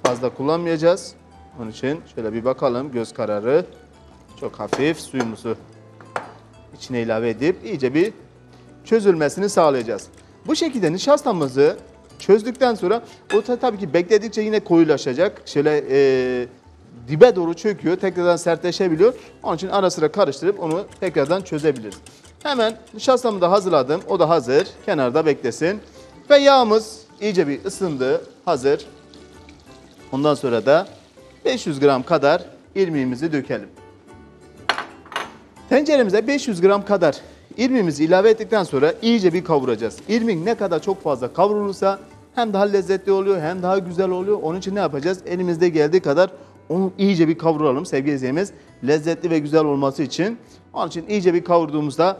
Fazla kullanmayacağız. Onun için şöyle bir bakalım göz kararı. Çok hafif suyumuzu içine ilave edip iyice bir çözülmesini sağlayacağız. Bu şekilde nişastamızı çözdükten sonra o da tabii ki bekledikçe yine koyulaşacak. Şöyle e, dibe doğru çöküyor, tekrardan sertleşebiliyor. Onun için ara sıra karıştırıp onu tekrardan çözebiliriz. Hemen nişastamı da hazırladım. O da hazır. Kenarda beklesin. Ve yağımız iyice bir ısındı. Hazır. Ondan sonra da 500 gram kadar irmiğimizi dökelim. Tenceremize 500 gram kadar irmiğimizi ilave ettikten sonra iyice bir kavuracağız. İrmik ne kadar çok fazla kavrulursa hem daha lezzetli oluyor hem daha güzel oluyor. Onun için ne yapacağız? Elimizde geldiği kadar onu iyice bir kavuralım sevgili izleyicilerimiz. Lezzetli ve güzel olması için. Onun için iyice bir kavurduğumuzda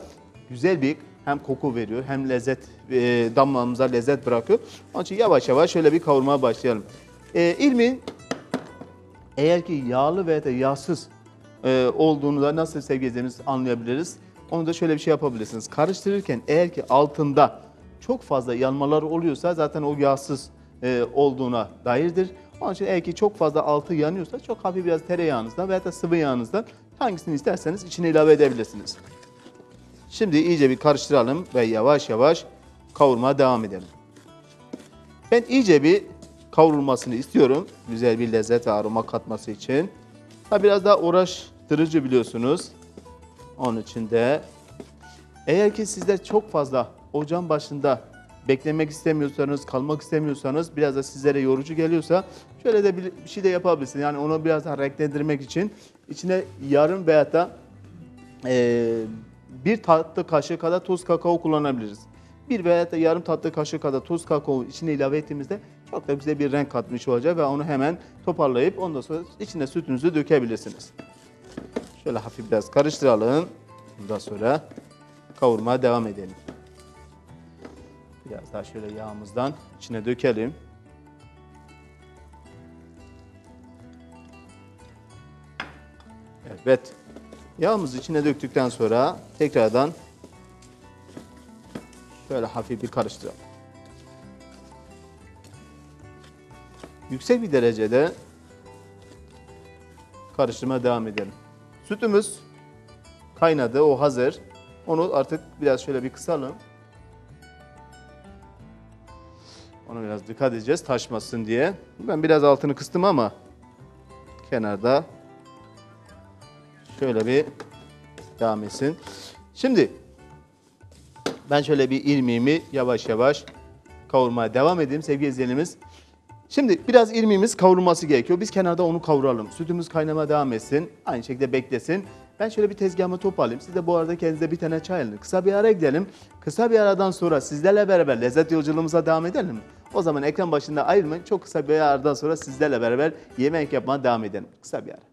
güzel bir hem koku veriyor hem lezzet e, damağımıza lezzet bırakıyor. Onun için yavaş yavaş şöyle bir kavurmaya başlayalım. E, irmiğin eğer ki yağlı veya yağsız e, olduğunu da nasıl sevgili izleyicilerimiz anlayabiliriz? Onu da şöyle bir şey yapabilirsiniz. Karıştırırken eğer ki altında çok fazla yanmalar oluyorsa zaten o yağsız e, olduğuna dairdir. Onun için eğer ki çok fazla altı yanıyorsa çok hafif biraz tereyağınızdan veya da sıvı yağınızdan hangisini isterseniz içine ilave edebilirsiniz. Şimdi iyice bir karıştıralım ve yavaş yavaş kavurmaya devam edelim. Ben iyice bir kavrulmasını istiyorum. Güzel bir lezzet ve aroma katması için. Ha biraz daha uğraştırıcı biliyorsunuz. Onun için de eğer ki sizler çok fazla ocağın başında beklemek istemiyorsanız, kalmak istemiyorsanız, biraz da sizlere yorucu geliyorsa şöyle de bir, bir şey de yapabilirsiniz. Yani onu biraz daha renklendirmek için içine yarım veya da e, bir tatlı kaşığı kadar toz kakao kullanabiliriz. Bir veya da yarım tatlı kaşığı kadar toz kakao içine ilave ettiğimizde çok da güzel bir renk katmış olacak ve onu hemen toparlayıp ondan sonra içine sütünüzü dökebilirsiniz. Şöyle hafif biraz karıştıralım. Ondan sonra kavurmaya devam edelim. Biraz daha şöyle yağımızdan içine dökelim. Evet. Yağımızı içine döktükten sonra tekrardan şöyle hafif bir karıştıralım. Yüksek bir derecede karıştırmaya devam edelim. Sütümüz kaynadı, o hazır. Onu artık biraz şöyle bir kısalım. Ona biraz dikkat edeceğiz taşmasın diye. Ben biraz altını kıstım ama kenarda şöyle bir devam etsin. Şimdi Ben şöyle bir irmiğimi yavaş yavaş kavurmaya devam edeyim sevgili izleyenimiz. Şimdi biraz irmiğimiz kavrulması gerekiyor. Biz kenarda onu kavuralım. Sütümüz kaynamaya devam etsin. Aynı şekilde beklesin. Ben şöyle bir tezgahımı toparlayayım. Siz de bu arada kendinize bir tane çay alın. Kısa bir ara gidelim. Kısa bir aradan sonra sizlerle beraber lezzet yolculuğumuza devam edelim. O zaman ekran başında ayrılmayın. Çok kısa bir aradan sonra sizlerle beraber yemek yapmaya devam edelim. Kısa bir ara.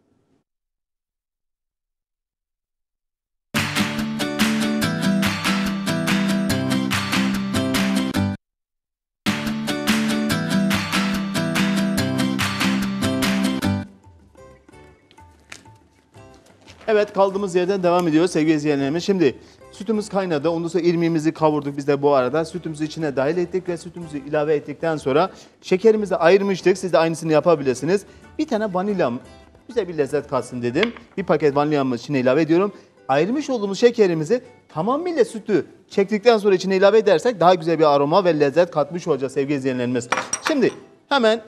Evet kaldığımız yerden devam ediyoruz sevgili izleyenlerimiz. Şimdi sütümüz kaynadı. Ondan sonra irmiğimizi kavurduk biz de bu arada. Sütümüzü içine dahil ettik ve sütümüzü ilave ettikten sonra şekerimizi ayırmıştık. Siz de aynısını yapabilirsiniz. Bir tane vanilyam bize bir lezzet katsın dedim. Bir paket vanilyamı içine ilave ediyorum. Ayırmış olduğumuz şekerimizi tamamıyla sütü çektikten sonra içine ilave edersek daha güzel bir aroma ve lezzet katmış olacağız sevgili izleyenlerimiz. Şimdi hemen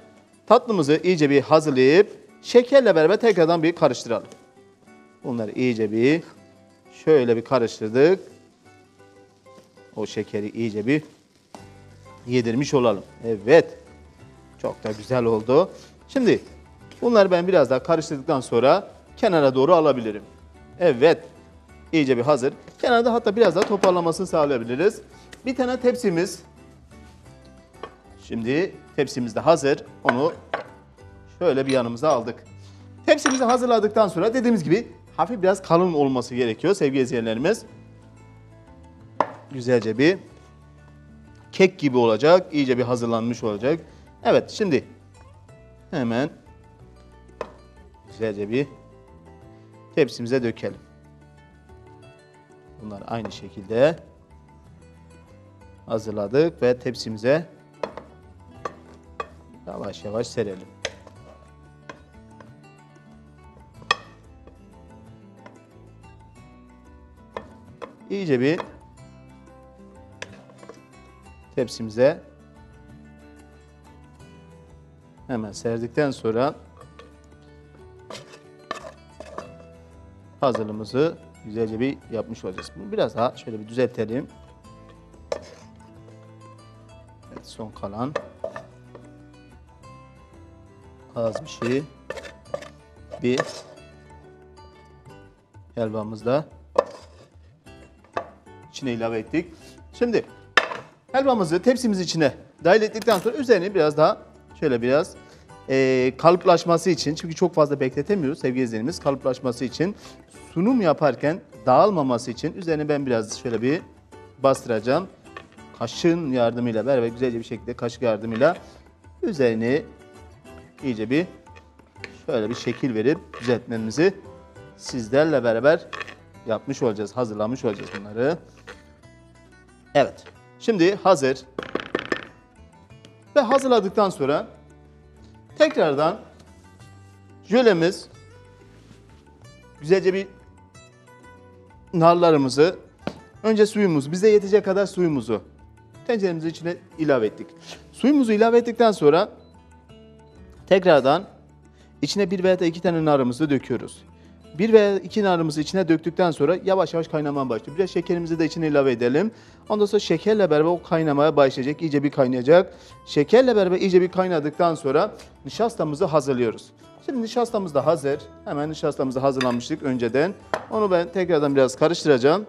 tatlımızı iyice bir hazırlayıp şekerle beraber tekrardan bir karıştıralım. Bunları iyice bir şöyle bir karıştırdık. O şekeri iyice bir yedirmiş olalım. Evet. Çok da güzel oldu. Şimdi bunları ben biraz daha karıştırdıktan sonra kenara doğru alabilirim. Evet. İyice bir hazır. Kenarda hatta biraz daha toparlamasını sağlayabiliriz. Bir tane tepsimiz. Şimdi tepsimiz de hazır. Onu şöyle bir yanımıza aldık. Tepsimizi hazırladıktan sonra dediğimiz gibi hafif biraz kalın olması gerekiyor sevgili izleyenlerimiz. Güzelce bir kek gibi olacak. iyice bir hazırlanmış olacak. Evet şimdi hemen güzelce bir tepsimize dökelim. Bunları aynı şekilde hazırladık ve tepsimize yavaş yavaş serelim. İyice bir tepsimize hemen serdikten sonra hazırlığımızı güzelce bir yapmış olacağız. Bunu biraz daha şöyle bir düzeltelim. Evet, son kalan az bir şey bir helvamız da içine ilave ettik. Şimdi helvamızı tepsimiz içine dahil ettikten sonra üzerine biraz daha şöyle biraz e, kalıplaşması için çünkü çok fazla bekletemiyoruz sevgili izleyenimiz kalıplaşması için sunum yaparken dağılmaması için üzerine ben biraz şöyle bir bastıracağım. Kaşığın yardımıyla beraber güzelce bir şekilde kaşık yardımıyla üzerini iyice bir şöyle bir şekil verip düzeltmemizi sizlerle beraber yapmış olacağız, hazırlamış olacağız bunları. Evet. Şimdi hazır. Ve hazırladıktan sonra tekrardan jölemiz güzelce bir narlarımızı önce suyumuz bize yetecek kadar suyumuzu tenceremizin içine ilave ettik. Suyumuzu ilave ettikten sonra tekrardan içine bir veya iki tane narımızı döküyoruz. Bir veya iki narımızı içine döktükten sonra yavaş yavaş kaynamaya başlıyor. Biraz şekerimizi de içine ilave edelim. Ondan sonra şekerle beraber o kaynamaya başlayacak. iyice bir kaynayacak. Şekerle beraber iyice bir kaynadıktan sonra nişastamızı hazırlıyoruz. Şimdi nişastamız da hazır. Hemen nişastamızı hazırlamıştık önceden. Onu ben tekrardan biraz karıştıracağım.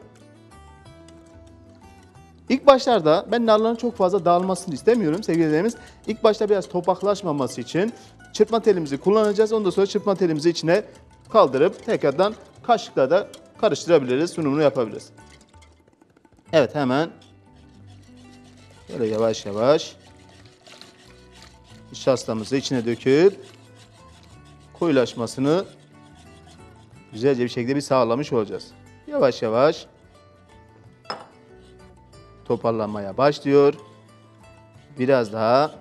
İlk başlarda ben narların çok fazla dağılmasını istemiyorum sevgili izleyicilerimiz. İlk başta biraz topaklaşmaması için çırpma telimizi kullanacağız. Ondan sonra çırpma telimizi içine kaldırıp tekrardan kaşıkla da karıştırabiliriz, sunumunu yapabiliriz. Evet hemen böyle yavaş yavaş nişastamızı içine döküp koyulaşmasını güzelce bir şekilde bir sağlamış olacağız. Yavaş yavaş toparlanmaya başlıyor. Biraz daha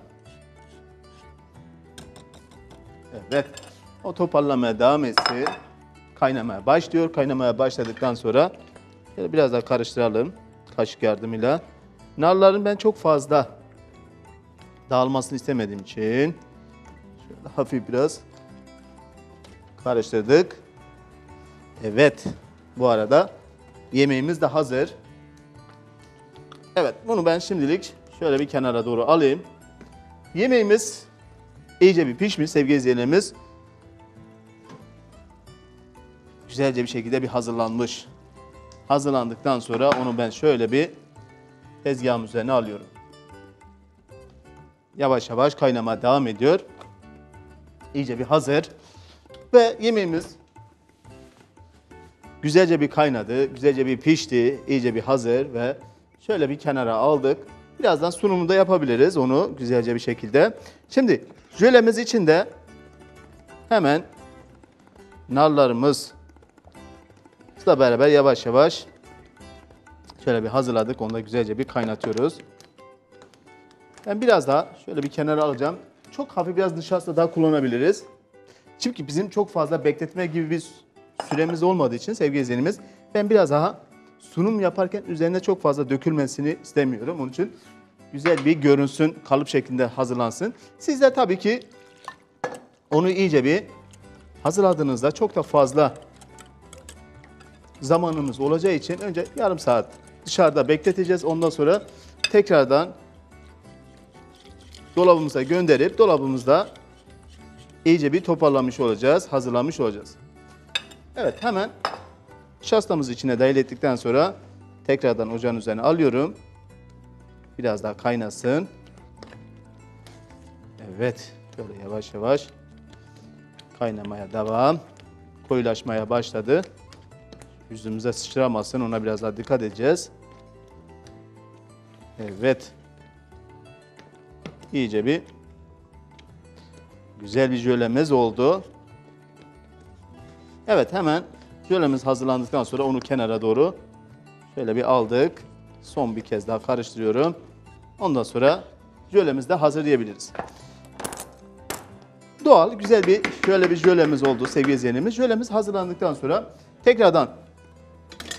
Evet. O toparlamaya devam etsin. Kaynamaya başlıyor. Kaynamaya başladıktan sonra biraz daha karıştıralım kaşık yardımıyla. Narların ben çok fazla dağılmasını istemediğim için şöyle hafif biraz karıştırdık. Evet. Bu arada yemeğimiz de hazır. Evet bunu ben şimdilik şöyle bir kenara doğru alayım. Yemeğimiz iyice bir pişmiş sevgili izleyenlerimiz. Güzelce bir şekilde bir hazırlanmış. Hazırlandıktan sonra onu ben şöyle bir tezgahım üzerine alıyorum. Yavaş yavaş kaynamaya devam ediyor. İyice bir hazır. Ve yemeğimiz güzelce bir kaynadı, güzelce bir pişti, iyice bir hazır ve şöyle bir kenara aldık. Birazdan sunumunu da yapabiliriz onu güzelce bir şekilde. Şimdi jölemiz için de hemen narlarımızla beraber yavaş yavaş şöyle bir hazırladık. Onu da güzelce bir kaynatıyoruz. Ben biraz daha şöyle bir kenara alacağım. Çok hafif biraz nişasta daha kullanabiliriz. Çünkü bizim çok fazla bekletme gibi bir süremiz olmadığı için sevgili izleyenimiz ben biraz daha sunum yaparken üzerine çok fazla dökülmesini istemiyorum. Onun için güzel bir görünsün, kalıp şeklinde hazırlansın. Siz de tabii ki onu iyice bir hazırladığınızda çok da fazla zamanımız olacağı için önce yarım saat dışarıda bekleteceğiz. Ondan sonra tekrardan dolabımıza gönderip dolabımızda iyice bir toparlamış olacağız, hazırlamış olacağız. Evet hemen şastamızı içine dahil ettikten sonra tekrardan ocağın üzerine alıyorum. Biraz daha kaynasın. Evet şöyle yavaş yavaş kaynamaya devam. Koyulaşmaya başladı. Yüzümüze sıçramasın ona biraz daha dikkat edeceğiz. Evet. İyice bir güzel bir jölemiz oldu. Evet hemen jölemiz hazırlandıktan sonra onu kenara doğru şöyle bir aldık. Son bir kez daha karıştırıyorum. Ondan sonra jölemizi de hazır diyebiliriz. Doğal güzel bir şöyle bir jölemiz oldu sevgili izleyenimiz. Jölemiz hazırlandıktan sonra tekrardan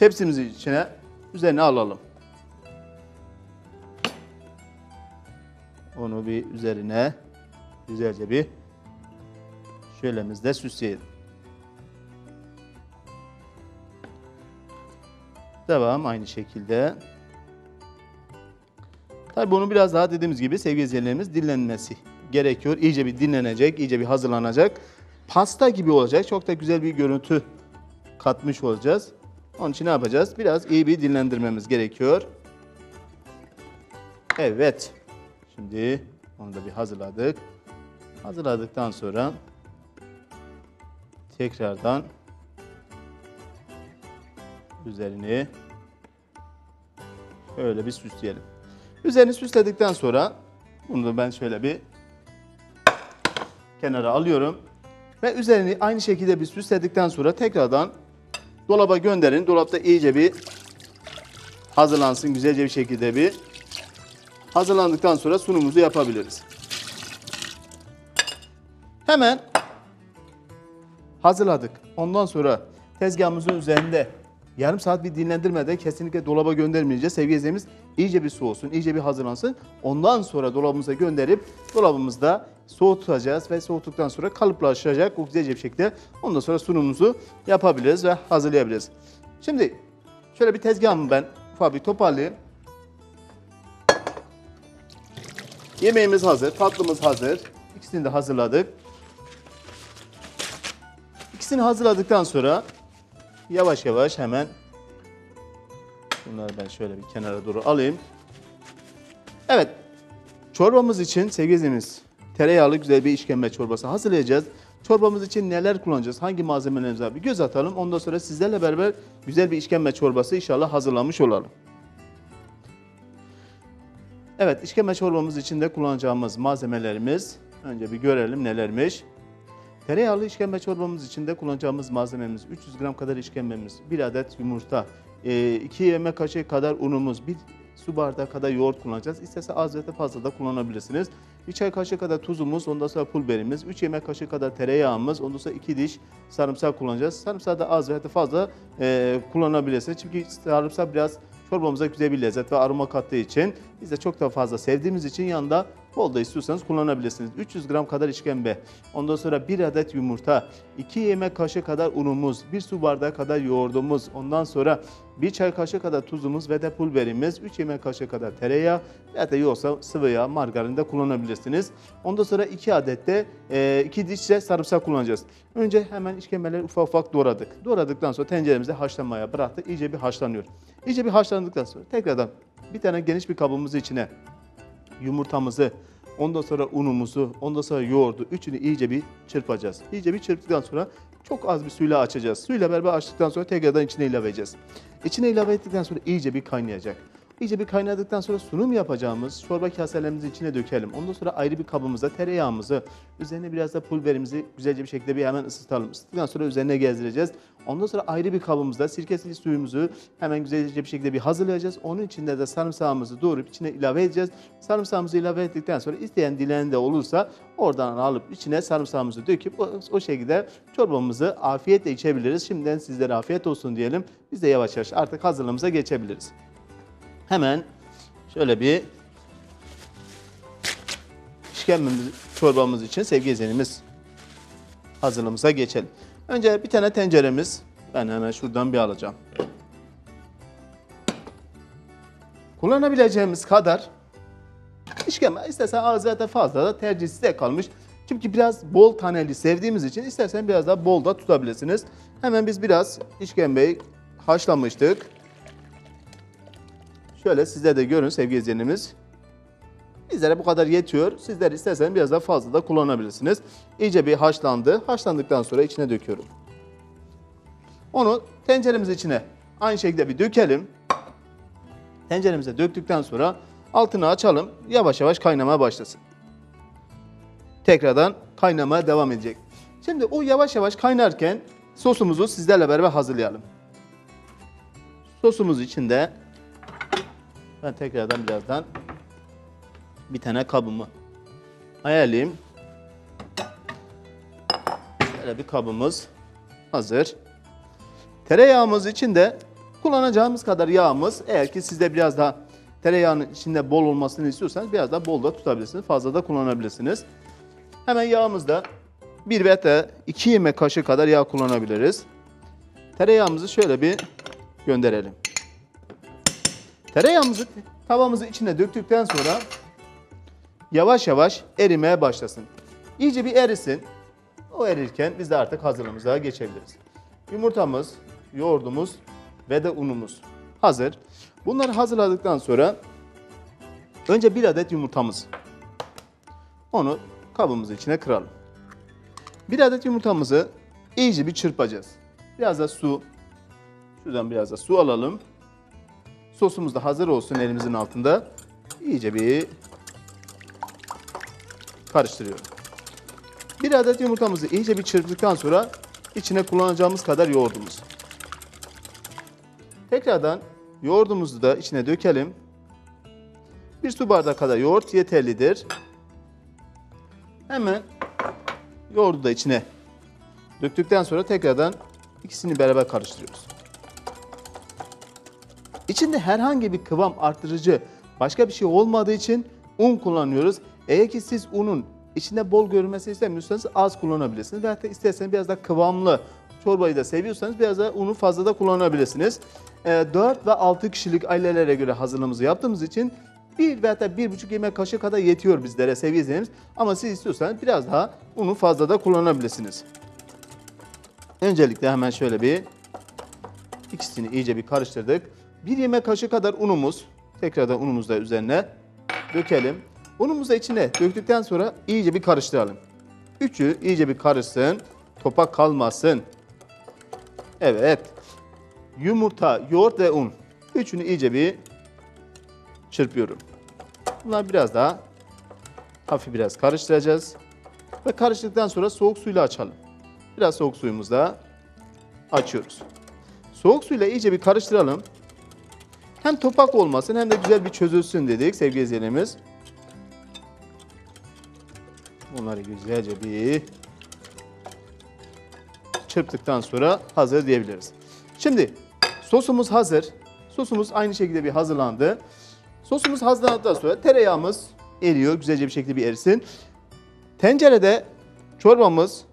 tepsimizi içine üzerine alalım. Onu bir üzerine güzelce bir şölemizde süsleyelim. Devam aynı şekilde. Tabii bunu biraz daha dediğimiz gibi sevgili izleyenlerimiz dinlenmesi gerekiyor. İyice bir dinlenecek, iyice bir hazırlanacak. Pasta gibi olacak. Çok da güzel bir görüntü katmış olacağız. Onun için ne yapacağız? Biraz iyi bir dinlendirmemiz gerekiyor. Evet. Şimdi onu da bir hazırladık. Hazırladıktan sonra tekrardan üzerini şöyle bir süsleyelim. Üzerini süsledikten sonra bunu da ben şöyle bir kenara alıyorum. Ve üzerini aynı şekilde bir süsledikten sonra tekrardan dolaba gönderin. Dolapta iyice bir hazırlansın güzelce bir şekilde bir. Hazırlandıktan sonra sunumumuzu yapabiliriz. Hemen hazırladık. Ondan sonra tezgahımızın üzerinde yarım saat bir dinlendirmeden kesinlikle dolaba göndermeyeceğiz. Sevgili iyice bir soğusun, iyice bir hazırlansın. Ondan sonra dolabımıza gönderip dolabımızda soğutacağız ve soğuttuktan sonra kalıplaşacak o güzelce bir şekilde ondan sonra sunumumuzu yapabiliriz ve hazırlayabiliriz. Şimdi şöyle bir tezgahımı ben ufak bir toparlayayım. Yemeğimiz hazır, tatlımız hazır. İkisini de hazırladık. İkisini hazırladıktan sonra yavaş yavaş hemen bunları ben şöyle bir kenara doğru alayım. Evet, çorbamız için sevgili izleyicilerimiz tereyağlı güzel bir işkembe çorbası hazırlayacağız. Çorbamız için neler kullanacağız, hangi malzemelerimiz var bir göz atalım. Ondan sonra sizlerle beraber güzel bir işkembe çorbası inşallah hazırlamış olalım. Evet, işkembe çorbamız için de kullanacağımız malzemelerimiz önce bir görelim nelermiş. Tereyağlı işkembe çorbamız için de kullanacağımız malzememiz 300 gram kadar işkembemiz, 1 adet yumurta, 2 yemek kaşığı kadar unumuz, 1 su bardağı kadar yoğurt kullanacağız. İsterse az ve fazla da kullanabilirsiniz. 1 çay kaşığı kadar tuzumuz, ondan sonra pul biberimiz, 3 yemek kaşığı kadar tereyağımız, ondan sonra 2 diş sarımsak kullanacağız. Sarımsağı da az ve fazla e, kullanabilirsiniz. Çünkü sarımsak biraz çorbamıza güzel bir lezzet ve aroma kattığı için biz de çok da fazla sevdiğimiz için yanında Bol da istiyorsanız kullanabilirsiniz. 300 gram kadar işkembe, ondan sonra 1 adet yumurta, 2 yemek kaşığı kadar unumuz, 1 su bardağı kadar yoğurdumuz, ondan sonra 1 çay kaşığı kadar tuzumuz ve de pul biberimiz, 3 yemek kaşığı kadar tereyağı ya da yoksa sıvı yağ, margarin de kullanabilirsiniz. Ondan sonra 2 adet de 2 diş de sarımsak kullanacağız. Önce hemen işkembeleri ufak ufak doğradık. Doğradıktan sonra tenceremize haşlanmaya bıraktık. İyice bir haşlanıyor. İyice bir haşlandıktan sonra tekrardan bir tane geniş bir kabımızın içine yumurtamızı, ondan sonra unumuzu, ondan sonra yoğurdu, üçünü iyice bir çırpacağız. İyice bir çırptıktan sonra çok az bir suyla açacağız. Suyla beraber açtıktan sonra tekrardan içine ilave edeceğiz. İçine ilave ettikten sonra iyice bir kaynayacak. İyice bir kaynadıktan sonra sunum yapacağımız çorba kaselerimizi içine dökelim. Ondan sonra ayrı bir kabımıza tereyağımızı, üzerine biraz da pul biberimizi güzelce bir şekilde bir hemen ısıtalım. Isıttıktan sonra üzerine gezdireceğiz. Ondan sonra ayrı bir kabımızda sirkesiz suyumuzu hemen güzelce bir şekilde bir hazırlayacağız. Onun içinde de sarımsağımızı doğrup içine ilave edeceğiz. Sarımsağımızı ilave ettikten sonra isteyen dileyen de olursa oradan alıp içine sarımsağımızı döküp o, o şekilde çorbamızı afiyetle içebiliriz. Şimdiden sizlere afiyet olsun diyelim. Biz de yavaş yavaş artık hazırlığımıza geçebiliriz. Hemen şöyle bir işkembemiz çorbamız için sevgili izleyenimiz hazırlığımıza geçelim. Önce bir tane tenceremiz. Ben hemen şuradan bir alacağım. Kullanabileceğimiz kadar işkembe istersen ya da fazla da tercih size kalmış. Çünkü biraz bol taneli sevdiğimiz için istersen biraz daha bol da tutabilirsiniz. Hemen biz biraz işkembeyi haşlamıştık. Şöyle sizler de görün sevgili izleyenimiz. Bizlere bu kadar yetiyor. Sizler isterseniz biraz daha fazla da kullanabilirsiniz. İyice bir haşlandı. Haşlandıktan sonra içine döküyorum. Onu tenceremiz içine aynı şekilde bir dökelim. Tenceremize döktükten sonra altını açalım. Yavaş yavaş kaynamaya başlasın. Tekrardan kaynamaya devam edecek. Şimdi o yavaş yavaş kaynarken sosumuzu sizlerle beraber hazırlayalım. Sosumuz içinde ben tekrardan birazdan bir tane kabımı ayarlayayım. Şöyle bir kabımız hazır. Tereyağımız içinde kullanacağımız kadar yağımız eğer ki sizde biraz daha tereyağının içinde bol olmasını istiyorsanız biraz daha bol da tutabilirsiniz. Fazla da kullanabilirsiniz. Hemen yağımızda bir veya da iki yemek kaşığı kadar yağ kullanabiliriz. Tereyağımızı şöyle bir gönderelim. Tereyağımızı tavamızın içine döktükten sonra yavaş yavaş erimeye başlasın. İyice bir erisin. O erirken biz de artık hazırlığımıza geçebiliriz. Yumurtamız, yoğurdumuz ve de unumuz hazır. Bunları hazırladıktan sonra önce bir adet yumurtamız. Onu kabımızın içine kıralım. Bir adet yumurtamızı iyice bir çırpacağız. Biraz da su. Şuradan biraz da su alalım. Sosumuz da hazır olsun elimizin altında. İyice bir karıştırıyorum. Bir adet yumurtamızı iyice bir çırptıktan sonra içine kullanacağımız kadar yoğurdumuz. Tekrardan yoğurdumuzu da içine dökelim. Bir su bardağı kadar yoğurt yeterlidir. Hemen yoğurdu da içine döktükten sonra tekrardan ikisini beraber karıştırıyoruz. İçinde herhangi bir kıvam arttırıcı başka bir şey olmadığı için un kullanıyoruz. Eğer ki siz unun içinde bol görünmesini istemiyorsanız az kullanabilirsiniz. Veyahut da isterseniz biraz daha kıvamlı çorbayı da seviyorsanız biraz da unu fazla da kullanabilirsiniz. Ee, 4 ve 6 kişilik ailelere göre hazırlığımızı yaptığımız için bir veya da 1,5 yemek kaşığı kadar yetiyor bizlere izleyicilerimiz. Ama siz istiyorsanız biraz daha unu fazla da kullanabilirsiniz. Öncelikle hemen şöyle bir ikisini iyice bir karıştırdık. Bir yemek kaşığı kadar unumuz, tekrardan unumuzu da üzerine dökelim. Unumuzu da içine döktükten sonra iyice bir karıştıralım. Üçü iyice bir karışsın, topak kalmasın. Evet. Yumurta, yoğurt ve un. Üçünü iyice bir çırpıyorum. Bunlar biraz daha hafif biraz karıştıracağız. Ve karıştıktan sonra soğuk suyla açalım. Biraz soğuk suyumuzla açıyoruz. Soğuk suyla iyice bir karıştıralım. Hem topak olmasın hem de güzel bir çözülsün dedik sevgili izleyenimiz. Bunları güzelce bir çırptıktan sonra hazır diyebiliriz. Şimdi sosumuz hazır. Sosumuz aynı şekilde bir hazırlandı. Sosumuz hazırlandıktan sonra tereyağımız eriyor. Güzelce bir şekilde bir erisin. Tencerede çorbamız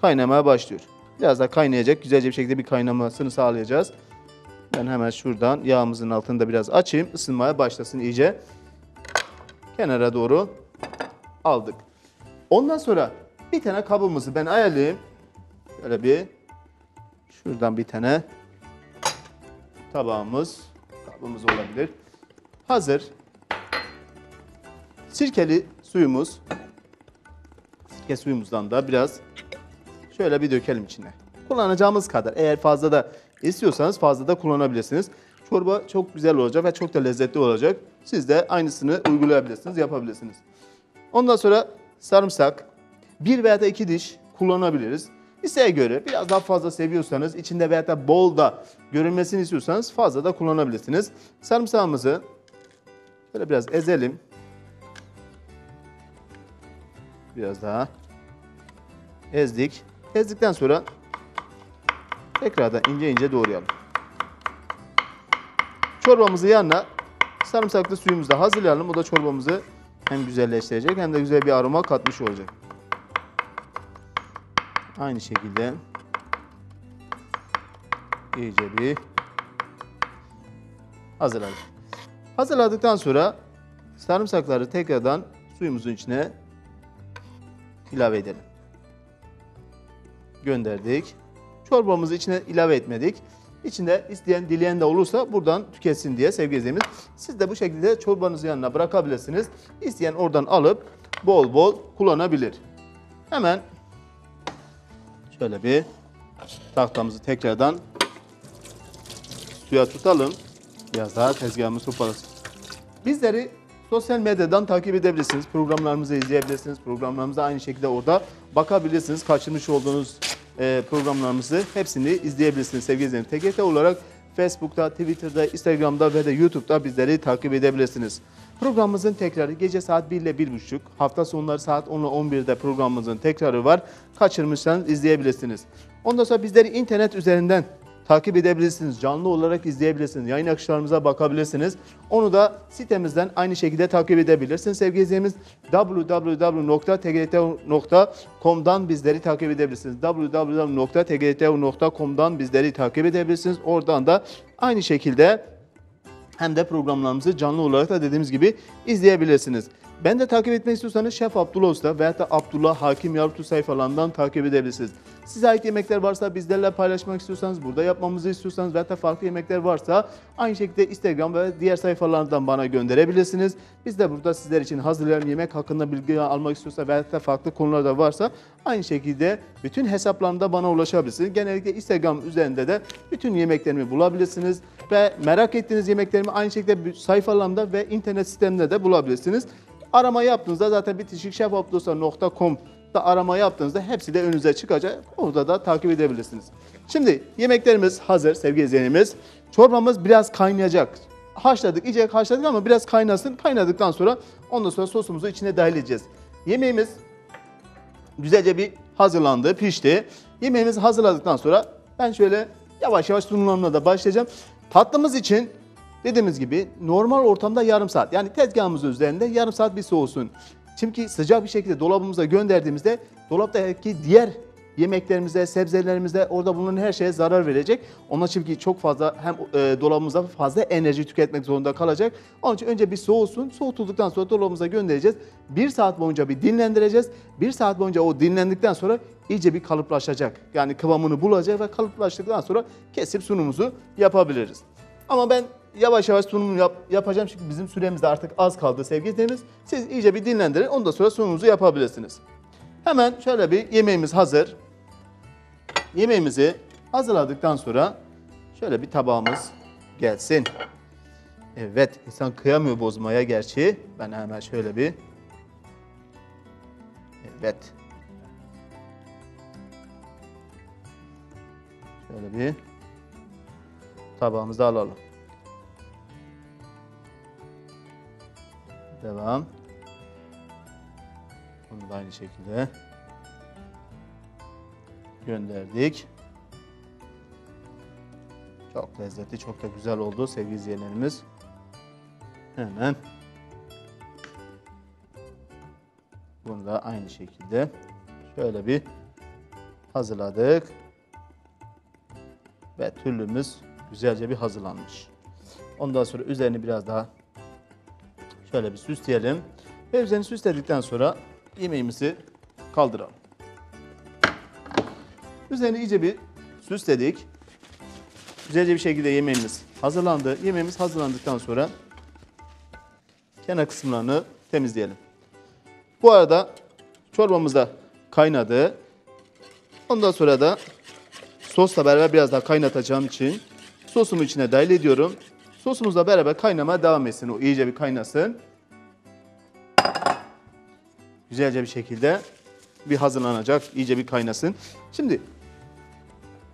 kaynamaya başlıyor. Biraz daha kaynayacak. Güzelce bir şekilde bir kaynamasını sağlayacağız. Ben hemen şuradan yağımızın altını da biraz açayım. ısınmaya başlasın iyice. Kenara doğru aldık. Ondan sonra bir tane kabımızı ben ayarlayayım. Böyle bir şuradan bir tane tabağımız, kabımız olabilir. Hazır. Sirkeli suyumuz. Sirke suyumuzdan da biraz şöyle bir dökelim içine. Kullanacağımız kadar. Eğer fazla da istiyorsanız fazla da kullanabilirsiniz. Çorba çok güzel olacak ve çok da lezzetli olacak. Siz de aynısını uygulayabilirsiniz, yapabilirsiniz. Ondan sonra sarımsak, bir veya da iki diş kullanabiliriz. İsteğe göre biraz daha fazla seviyorsanız, içinde veya da bol da görünmesini istiyorsanız fazla da kullanabilirsiniz. Sarımsağımızı şöyle biraz ezelim. Biraz daha ezdik. Ezdikten sonra tekrardan ince ince doğrayalım. Çorbamızı yanına sarımsaklı suyumuzu da hazırlayalım. Bu da çorbamızı hem güzelleştirecek hem de güzel bir aroma katmış olacak. Aynı şekilde iyice bir hazırladık. Hazırladıktan sonra sarımsakları tekrardan suyumuzun içine ilave edelim. Gönderdik. Çorbamızı içine ilave etmedik. İçinde isteyen, dileyen de olursa buradan tüketsin diye sevgili izleyicilerimiz. Siz de bu şekilde çorbanızı yanına bırakabilirsiniz. İsteyen oradan alıp bol bol kullanabilir. Hemen şöyle bir tahtamızı tekrardan suya tutalım. Biraz daha tezgahımız toparlasın. Bizleri sosyal medyadan takip edebilirsiniz. Programlarımızı izleyebilirsiniz. Programlarımıza aynı şekilde orada bakabilirsiniz. Kaçırmış olduğunuz programlarımızı hepsini izleyebilirsiniz sevgili izleyicilerim. TGT olarak Facebook'ta, Twitter'da, Instagram'da ve de YouTube'da bizleri takip edebilirsiniz. Programımızın tekrarı gece saat 1 ile 1.30, hafta sonları saat 10 ile 11'de programımızın tekrarı var. Kaçırmışsanız izleyebilirsiniz. Ondan sonra bizleri internet üzerinden takip edebilirsiniz. Canlı olarak izleyebilirsiniz. Yayın akışlarımıza bakabilirsiniz. Onu da sitemizden aynı şekilde takip edebilirsiniz. Sevgili izleyicilerimiz www.tgtu.com'dan bizleri takip edebilirsiniz. www.tgtu.com'dan bizleri takip edebilirsiniz. Oradan da aynı şekilde hem de programlarımızı canlı olarak da dediğimiz gibi izleyebilirsiniz. Ben de takip etmek istiyorsanız Şef Abdullah Usta veya da Abdullah Hakim Yavrutu sayfalarından takip edebilirsiniz. Size ait yemekler varsa bizlerle paylaşmak istiyorsanız, burada yapmamızı istiyorsanız veya da farklı yemekler varsa aynı şekilde Instagram ve diğer sayfalardan bana gönderebilirsiniz. Biz de burada sizler için hazırlayan yemek hakkında bilgi almak istiyorsa veya da farklı konularda varsa aynı şekilde bütün hesaplarımda bana ulaşabilirsiniz. Genellikle Instagram üzerinde de bütün yemeklerimi bulabilirsiniz ve merak ettiğiniz yemeklerimi aynı şekilde sayfalarımda ve internet sisteminde de bulabilirsiniz. Arama yaptığınızda zaten bitişikşefabdosa.com'da arama yaptığınızda hepsi de önünüze çıkacak. Orada da takip edebilirsiniz. Şimdi yemeklerimiz hazır sevgili izleyenimiz. Çorbamız biraz kaynayacak. Haşladık, iyice haşladık ama biraz kaynasın. Kaynadıktan sonra ondan sonra sosumuzu içine dahil edeceğiz. Yemeğimiz güzelce bir hazırlandı, pişti. Yemeğimizi hazırladıktan sonra ben şöyle yavaş yavaş sunumlarına da başlayacağım. Tatlımız için dediğimiz gibi normal ortamda yarım saat yani tezgahımızın üzerinde yarım saat bir soğusun. Çünkü sıcak bir şekilde dolabımıza gönderdiğimizde dolaptaki diğer yemeklerimize, sebzelerimize, orada bulunan her şeye zarar verecek. Ona çünkü çok fazla hem e, dolabımızda fazla enerji tüketmek zorunda kalacak. Onun için önce bir soğusun. Soğutulduktan sonra dolabımıza göndereceğiz. Bir saat boyunca bir dinlendireceğiz. Bir saat boyunca o dinlendikten sonra iyice bir kalıplaşacak. Yani kıvamını bulacak ve kalıplaştıktan sonra kesip sunumuzu yapabiliriz. Ama ben yavaş yavaş sunumu yap, yapacağım çünkü bizim süremiz de artık az kaldı sevgili. Siz iyice bir dinlendirin ondan sonra sunumunuzu yapabilirsiniz. Hemen şöyle bir yemeğimiz hazır. Yemeğimizi hazırladıktan sonra şöyle bir tabağımız gelsin. Evet insan kıyamıyor bozmaya gerçi. Ben hemen şöyle bir Evet. Şöyle bir tabağımızı alalım. Devam. Bunu da aynı şekilde gönderdik. Çok lezzetli, çok da güzel oldu sevgili izleyenlerimiz. Hemen Bunu da aynı şekilde şöyle bir hazırladık. Ve türlümüz güzelce bir hazırlanmış. Ondan sonra üzerini biraz daha şöyle bir süsleyelim. Ve süsledikten sonra yemeğimizi kaldıralım. Üzerini iyice bir süsledik. Güzelce bir şekilde yemeğimiz hazırlandı. Yemeğimiz hazırlandıktan sonra kenar kısımlarını temizleyelim. Bu arada çorbamız da kaynadı. Ondan sonra da sosla beraber biraz daha kaynatacağım için sosumu içine dahil ediyorum. Sosumuzla beraber kaynamaya devam etsin. O iyice bir kaynasın. Güzelce bir şekilde bir hazırlanacak. iyice bir kaynasın. Şimdi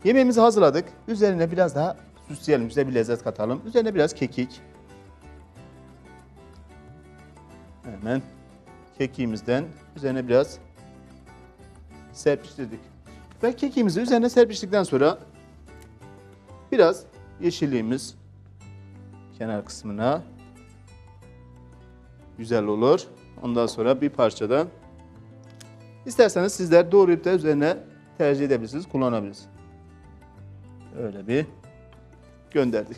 yemeğimizi hazırladık. Üzerine biraz daha süsleyelim. Güzel bir lezzet katalım. Üzerine biraz kekik. Hemen kekiğimizden üzerine biraz serpiştirdik. Ve kekiğimizi üzerine serpiştikten sonra biraz yeşilliğimiz kenar kısmına güzel olur. Ondan sonra bir parça da isterseniz sizler doğrayıp da üzerine tercih edebilirsiniz, kullanabilirsiniz. Öyle bir gönderdik.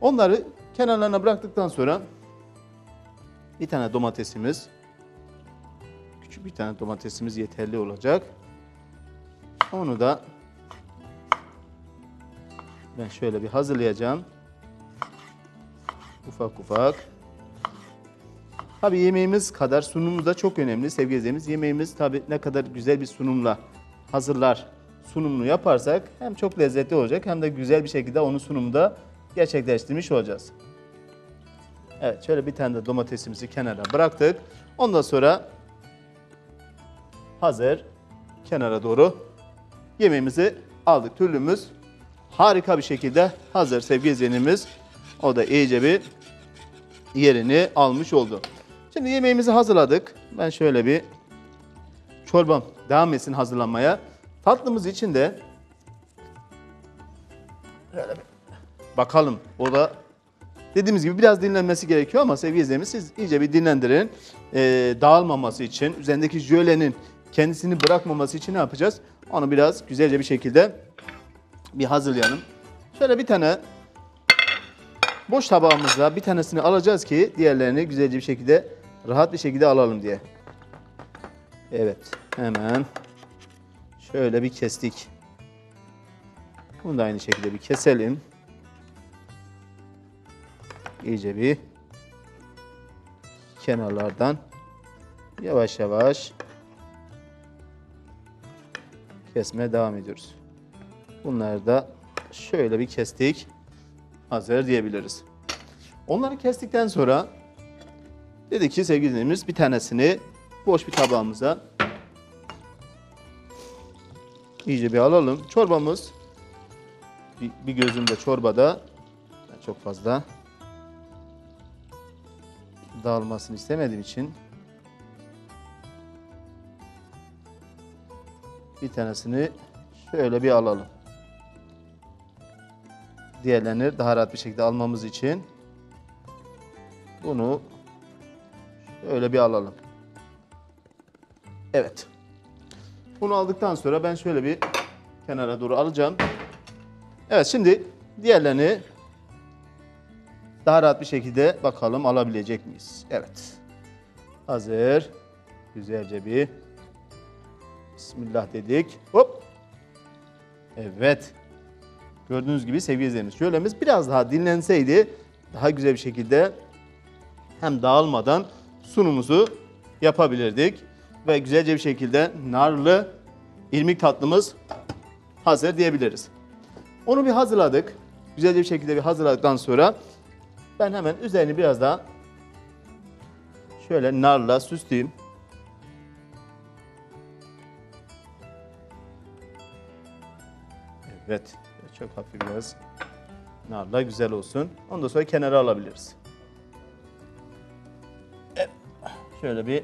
Onları kenarlarına bıraktıktan sonra bir tane domatesimiz, küçük bir tane domatesimiz yeterli olacak. Onu da ben şöyle bir hazırlayacağım. Ufak ufak. Tabii yemeğimiz kadar sunumumuz da çok önemli sevgili izleyicilerimiz. Yemeğimiz tabii ne kadar güzel bir sunumla hazırlar, sunumunu yaparsak hem çok lezzetli olacak hem de güzel bir şekilde onu sunumda gerçekleştirmiş olacağız. Evet şöyle bir tane de domatesimizi kenara bıraktık. Ondan sonra hazır kenara doğru yemeğimizi aldık. Türlümüz harika bir şekilde hazır sevgili izleyenimiz. O da iyice bir yerini almış oldu. Şimdi yemeğimizi hazırladık. Ben şöyle bir çorbam devam etsin hazırlanmaya. Tatlımız için de şöyle bir bakalım. O da dediğimiz gibi biraz dinlenmesi gerekiyor ama sevgili izleyicilerimiz siz iyice bir dinlendirin. Ee, dağılmaması için, üzerindeki jölenin kendisini bırakmaması için ne yapacağız? Onu biraz güzelce bir şekilde bir hazırlayalım. Şöyle bir tane boş tabağımızla bir tanesini alacağız ki diğerlerini güzelce bir şekilde rahat bir şekilde alalım diye. Evet hemen şöyle bir kestik. Bunu da aynı şekilde bir keselim. İyice bir kenarlardan yavaş yavaş kesmeye devam ediyoruz. Bunları da şöyle bir kestik. Hazır diyebiliriz. Onları kestikten sonra dedik ki sevgili dinleyicilerimiz bir tanesini boş bir tabağımıza iyice bir alalım. Çorbamız bir, bir gözümde çorbada çok fazla dağılmasını istemediğim için bir tanesini şöyle bir alalım. Diğerlerini daha rahat bir şekilde almamız için bunu şöyle bir alalım. Evet. Bunu aldıktan sonra ben şöyle bir kenara doğru alacağım. Evet şimdi diğerlerini daha rahat bir şekilde bakalım alabilecek miyiz? Evet. Hazır. Güzelce bir Bismillah dedik. Hop. Evet. Gördüğünüz gibi sevgili izleyicilerimiz şölemiz biraz daha dinlenseydi daha güzel bir şekilde hem dağılmadan sunumuzu yapabilirdik. Ve güzelce bir şekilde narlı irmik tatlımız hazır diyebiliriz. Onu bir hazırladık. Güzelce bir şekilde bir hazırladıktan sonra ben hemen üzerini biraz daha şöyle narla süsleyeyim. Evet. Çok hafif biraz narla güzel olsun. Ondan sonra kenara alabiliriz. Şöyle bir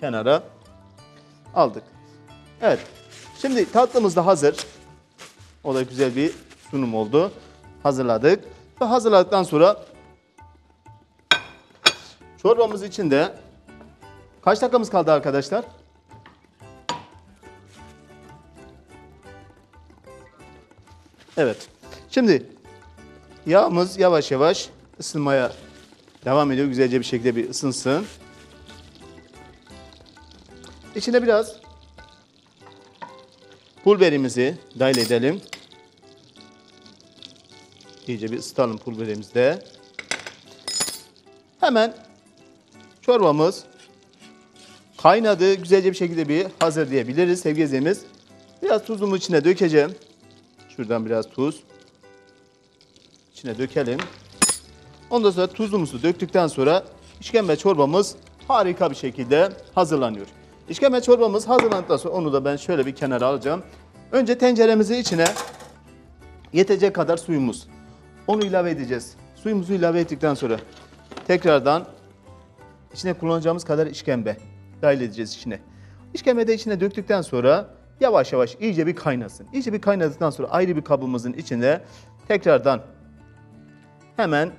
kenara aldık. Evet. Şimdi tatlımız da hazır. O da güzel bir sunum oldu. Hazırladık. Ve hazırladıktan sonra çorbamız için de Kaç dakikamız kaldı arkadaşlar? Evet. Şimdi yağımız yavaş yavaş ısınmaya devam ediyor. Güzelce bir şekilde bir ısınsın. İçine biraz pul dahil edelim. İyice bir ısıtalım pul de. Hemen çorbamız kaynadı. Güzelce bir şekilde bir hazır diyebiliriz sevgili izleyicilerimiz. Biraz tuzumu içine dökeceğim. Şuradan biraz tuz. İçine dökelim. Ondan sonra tuzumuzu döktükten sonra işkembe çorbamız harika bir şekilde hazırlanıyor. İşkembe çorbamız hazırlandıktan sonra onu da ben şöyle bir kenara alacağım. Önce tenceremizi içine yetecek kadar suyumuz. Onu ilave edeceğiz. Suyumuzu ilave ettikten sonra tekrardan içine kullanacağımız kadar işkembe dahil edeceğiz içine. İşkembe de içine döktükten sonra yavaş yavaş iyice bir kaynasın. İyice bir kaynadıktan sonra ayrı bir kabımızın içine tekrardan hemen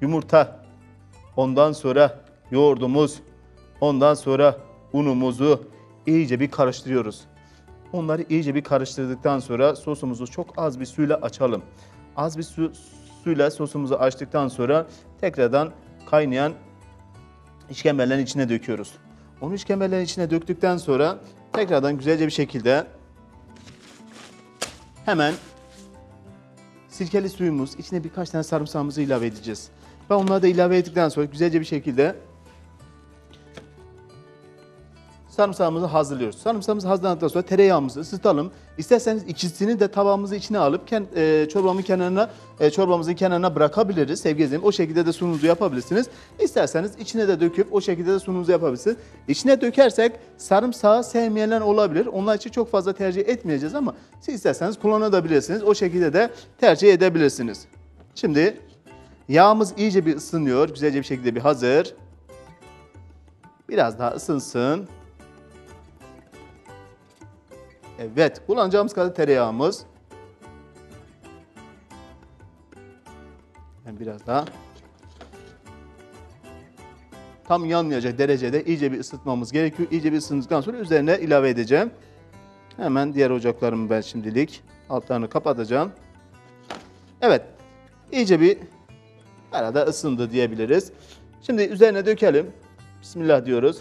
yumurta, ondan sonra yoğurdumuz, ondan sonra unumuzu iyice bir karıştırıyoruz. Onları iyice bir karıştırdıktan sonra sosumuzu çok az bir suyla açalım. Az bir su, suyla sosumuzu açtıktan sonra tekrardan kaynayan işkembelerin içine döküyoruz. Onu işkembelerin içine döktükten sonra tekrardan güzelce bir şekilde hemen sirkeli suyumuz, içine birkaç tane sarımsağımızı ilave edeceğiz. Ve onları da ilave ettikten sonra güzelce bir şekilde sarımsağımızı hazırlıyoruz. Sarımsağımızı hazırlandıktan sonra tereyağımızı ısıtalım. İsterseniz ikisini de tabağımızın içine alıp ken, e, çorbamın kenarına, e, çorbamızın kenarına bırakabiliriz sevgili izleyicilerim. O şekilde de sunumunuzu yapabilirsiniz. İsterseniz içine de döküp o şekilde de sunumunuzu yapabilirsiniz. İçine dökersek sarımsağı sevmeyenler olabilir. Onlar için çok fazla tercih etmeyeceğiz ama siz isterseniz kullanabilirsiniz. O şekilde de tercih edebilirsiniz. Şimdi yağımız iyice bir ısınıyor. Güzelce bir şekilde bir hazır. Biraz daha ısınsın. Evet, kullanacağımız kadar tereyağımız. Ben biraz daha tam yanmayacak derecede iyice bir ısıtmamız gerekiyor. İyice bir ısındıktan sonra üzerine ilave edeceğim. Hemen diğer ocaklarımı ben şimdilik altlarını kapatacağım. Evet, iyice bir arada ısındı diyebiliriz. Şimdi üzerine dökelim. Bismillah diyoruz.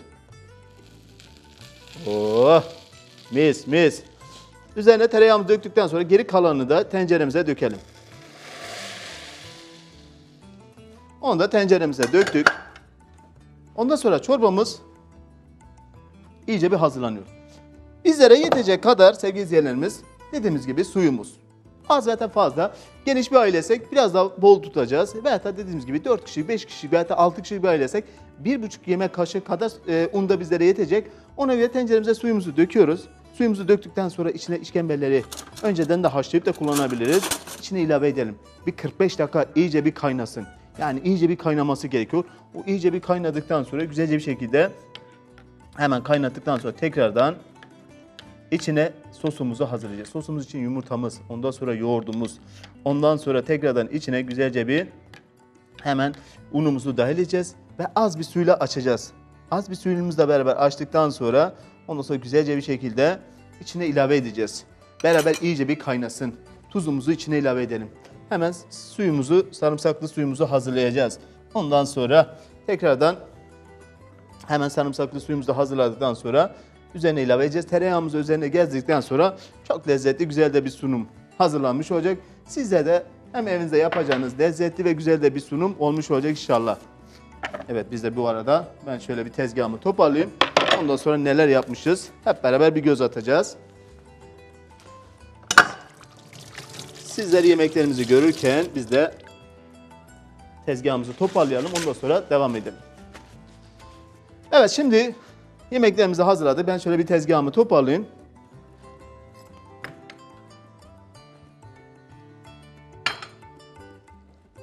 Oh! Mis mis. Üzerine tereyağımızı döktükten sonra geri kalanını da tenceremize dökelim. Onu da tenceremize döktük. Ondan sonra çorbamız iyice bir hazırlanıyor. Bizlere yetecek kadar sevgili izleyenlerimiz dediğimiz gibi suyumuz. Az veya fazla. Geniş bir ailesek biraz daha bol tutacağız. Veya da dediğimiz gibi 4 kişi, 5 kişi veya da 6 kişi bir ailesek 1,5 yemek kaşığı kadar e, un da bizlere yetecek. Ona göre tenceremize suyumuzu döküyoruz. Suyumuzu döktükten sonra içine işkembeleri önceden de haşlayıp da kullanabiliriz. İçine ilave edelim. Bir 45 dakika iyice bir kaynasın. Yani iyice bir kaynaması gerekiyor. O iyice bir kaynadıktan sonra güzelce bir şekilde hemen kaynattıktan sonra tekrardan içine sosumuzu hazırlayacağız. Sosumuz için yumurtamız, ondan sonra yoğurdumuz, ondan sonra tekrardan içine güzelce bir hemen unumuzu dahil edeceğiz ve az bir suyla açacağız. Az bir suyumuzla beraber açtıktan sonra ondan sonra güzelce bir şekilde içine ilave edeceğiz. Beraber iyice bir kaynasın. Tuzumuzu içine ilave edelim. Hemen suyumuzu, sarımsaklı suyumuzu hazırlayacağız. Ondan sonra tekrardan hemen sarımsaklı suyumuzu hazırladıktan sonra üzerine ilave edeceğiz. Tereyağımızı üzerine gezdikten sonra çok lezzetli, güzel de bir sunum hazırlanmış olacak. Size de hem evinizde yapacağınız lezzetli ve güzel de bir sunum olmuş olacak inşallah. Evet biz de bu arada ben şöyle bir tezgahımı toparlayayım. Ondan sonra neler yapmışız hep beraber bir göz atacağız. Sizler yemeklerimizi görürken biz de tezgahımızı toparlayalım. Ondan sonra devam edelim. Evet şimdi yemeklerimizi hazırladık. Ben şöyle bir tezgahımı toparlayayım.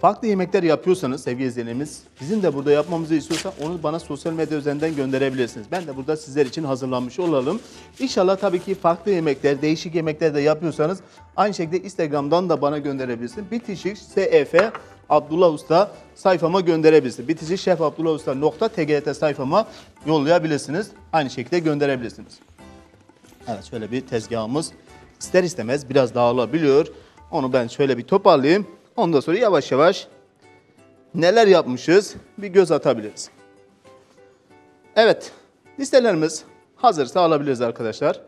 Farklı yemekler yapıyorsanız sevgili izleyenlerimiz, bizim de burada yapmamızı istiyorsa onu bana sosyal medya üzerinden gönderebilirsiniz. Ben de burada sizler için hazırlanmış olalım. İnşallah tabii ki farklı yemekler, değişik yemekler de yapıyorsanız aynı şekilde Instagram'dan da bana gönderebilirsiniz. Bitişik SEF Abdullah Usta sayfama gönderebilirsiniz. Bitici Şef Abdullah Usta nokta TGT sayfama yollayabilirsiniz. Aynı şekilde gönderebilirsiniz. Evet şöyle bir tezgahımız ister istemez biraz dağılabiliyor. Onu ben şöyle bir toparlayayım. Ondan sonra yavaş yavaş neler yapmışız bir göz atabiliriz. Evet listelerimiz hazırsa alabiliriz arkadaşlar.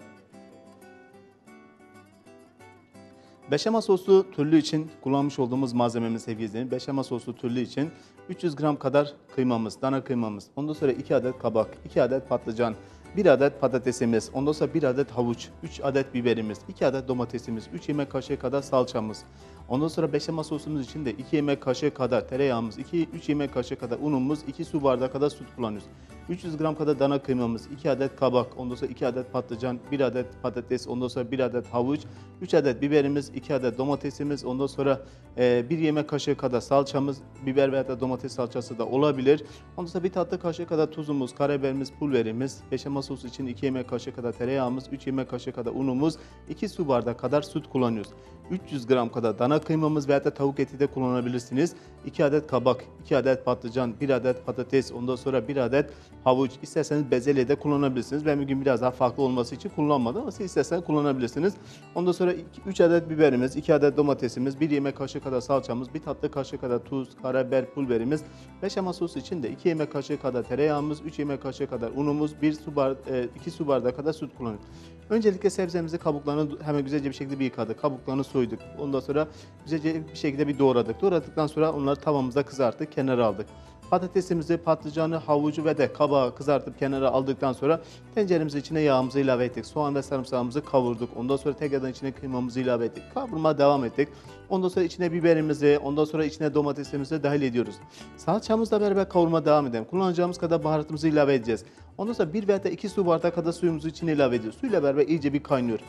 Beşamel soslu türlü için kullanmış olduğumuz malzememiz sevgili izleyicilerim. Beşamel soslu türlü için 300 gram kadar kıymamız, dana kıymamız. Ondan sonra 2 adet kabak, 2 adet patlıcan, 1 adet patatesimiz, ondan sonra 1 adet havuç, 3 adet biberimiz, 2 adet domatesimiz, 3 yemek kaşığı kadar salçamız. Ondan sonra beşamel sosumuz için de 2 yemek kaşığı kadar tereyağımız, 2 3 yemek kaşığı kadar unumuz, 2 su bardağı kadar süt kullanıyoruz. 300 gram kadar dana kıymamız, 2 adet kabak, ondan sonra 2 adet patlıcan, 1 adet patates, ondan sonra 1 adet havuç, 3 adet biberimiz, 2 adet domatesimiz, ondan sonra 1 yemek kaşığı kadar salçamız, biber veya da domates salçası da olabilir. Ondan sonra 1 tatlı kaşığı kadar tuzumuz, karabiberimiz, pul verimiz, beşamel sosu için 2 yemek kaşığı kadar tereyağımız, 3 yemek kaşığı kadar unumuz, 2 su bardağı kadar süt kullanıyoruz. 300 gram kadar dana kıymamız veya da tavuk eti de kullanabilirsiniz. 2 adet kabak, 2 adet patlıcan, 1 adet patates, ondan sonra 1 adet havuç. İsterseniz bezelye de kullanabilirsiniz. Ben bugün biraz daha farklı olması için kullanmadım ama siz isterseniz kullanabilirsiniz. Ondan sonra 3 adet biberimiz, 2 adet domatesimiz, 1 yemek kaşığı kadar salçamız, 1 tatlı kaşığı kadar tuz, karabiber, pul verimiz. Beşamel sosu için de 2 yemek kaşığı kadar tereyağımız, 3 yemek kaşığı kadar unumuz, 1 su bar, 2 su bardağı kadar süt kullanıyoruz. Öncelikle sebzemizi kabuklarını hemen güzelce bir şekilde bir yıkadık. Kabuklarını soyduk. Ondan sonra güzelce bir şekilde bir doğradık. Doğradıktan sonra onları tavamızda kızarttık, kenara aldık. Patatesimizi, patlıcanı, havucu ve de kabağı kızartıp kenara aldıktan sonra tenceremizi içine yağımızı ilave ettik. Soğan ve sarımsağımızı kavurduk. Ondan sonra tekrardan içine kıymamızı ilave ettik. Kavurma devam ettik. Ondan sonra içine biberimizi, ondan sonra içine domatesimizi dahil ediyoruz. Salçamızla beraber kavurma devam edelim. Kullanacağımız kadar baharatımızı ilave edeceğiz. Ondan sonra bir veya iki su bardağı kadar suyumuzu içine ilave ediyoruz. Suyla beraber iyice bir kaynıyor.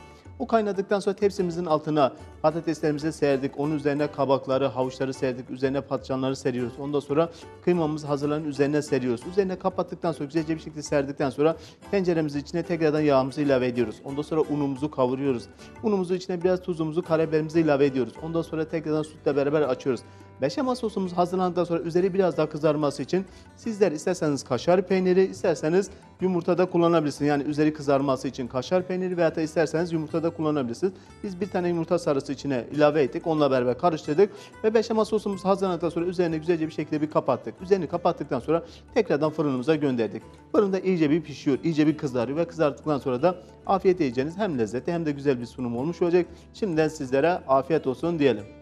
O kaynadıktan sonra tepsimizin altına patateslerimizi serdik. Onun üzerine kabakları, havuçları serdik. Üzerine patlıcanları seriyoruz. Ondan sonra kıymamızı hazırlanın üzerine seriyoruz. Üzerine kapattıktan sonra güzelce bir şekilde serdikten sonra tenceremizin içine tekrardan yağımızı ilave ediyoruz. Ondan sonra unumuzu kavuruyoruz. Unumuzu içine biraz tuzumuzu, karabiberimizi ilave ediyoruz. Ondan sonra tekrardan sütle beraber açıyoruz. Beşamel sosumuz hazırlandıktan sonra üzeri biraz daha kızarması için sizler isterseniz kaşar peyniri, isterseniz yumurtada kullanabilirsiniz. Yani üzeri kızarması için kaşar peyniri veya da isterseniz yumurtada kullanabilirsiniz. Biz bir tane yumurta sarısı içine ilave ettik. Onunla beraber karıştırdık ve beşamel sosumuz hazırlandıktan sonra üzerine güzelce bir şekilde bir kapattık. Üzerini kapattıktan sonra tekrardan fırınımıza gönderdik. Fırında iyice bir pişiyor, iyice bir kızarıyor ve kızarttıktan sonra da afiyet yiyeceğiniz hem lezzetli hem de güzel bir sunum olmuş olacak. Şimdiden sizlere afiyet olsun diyelim.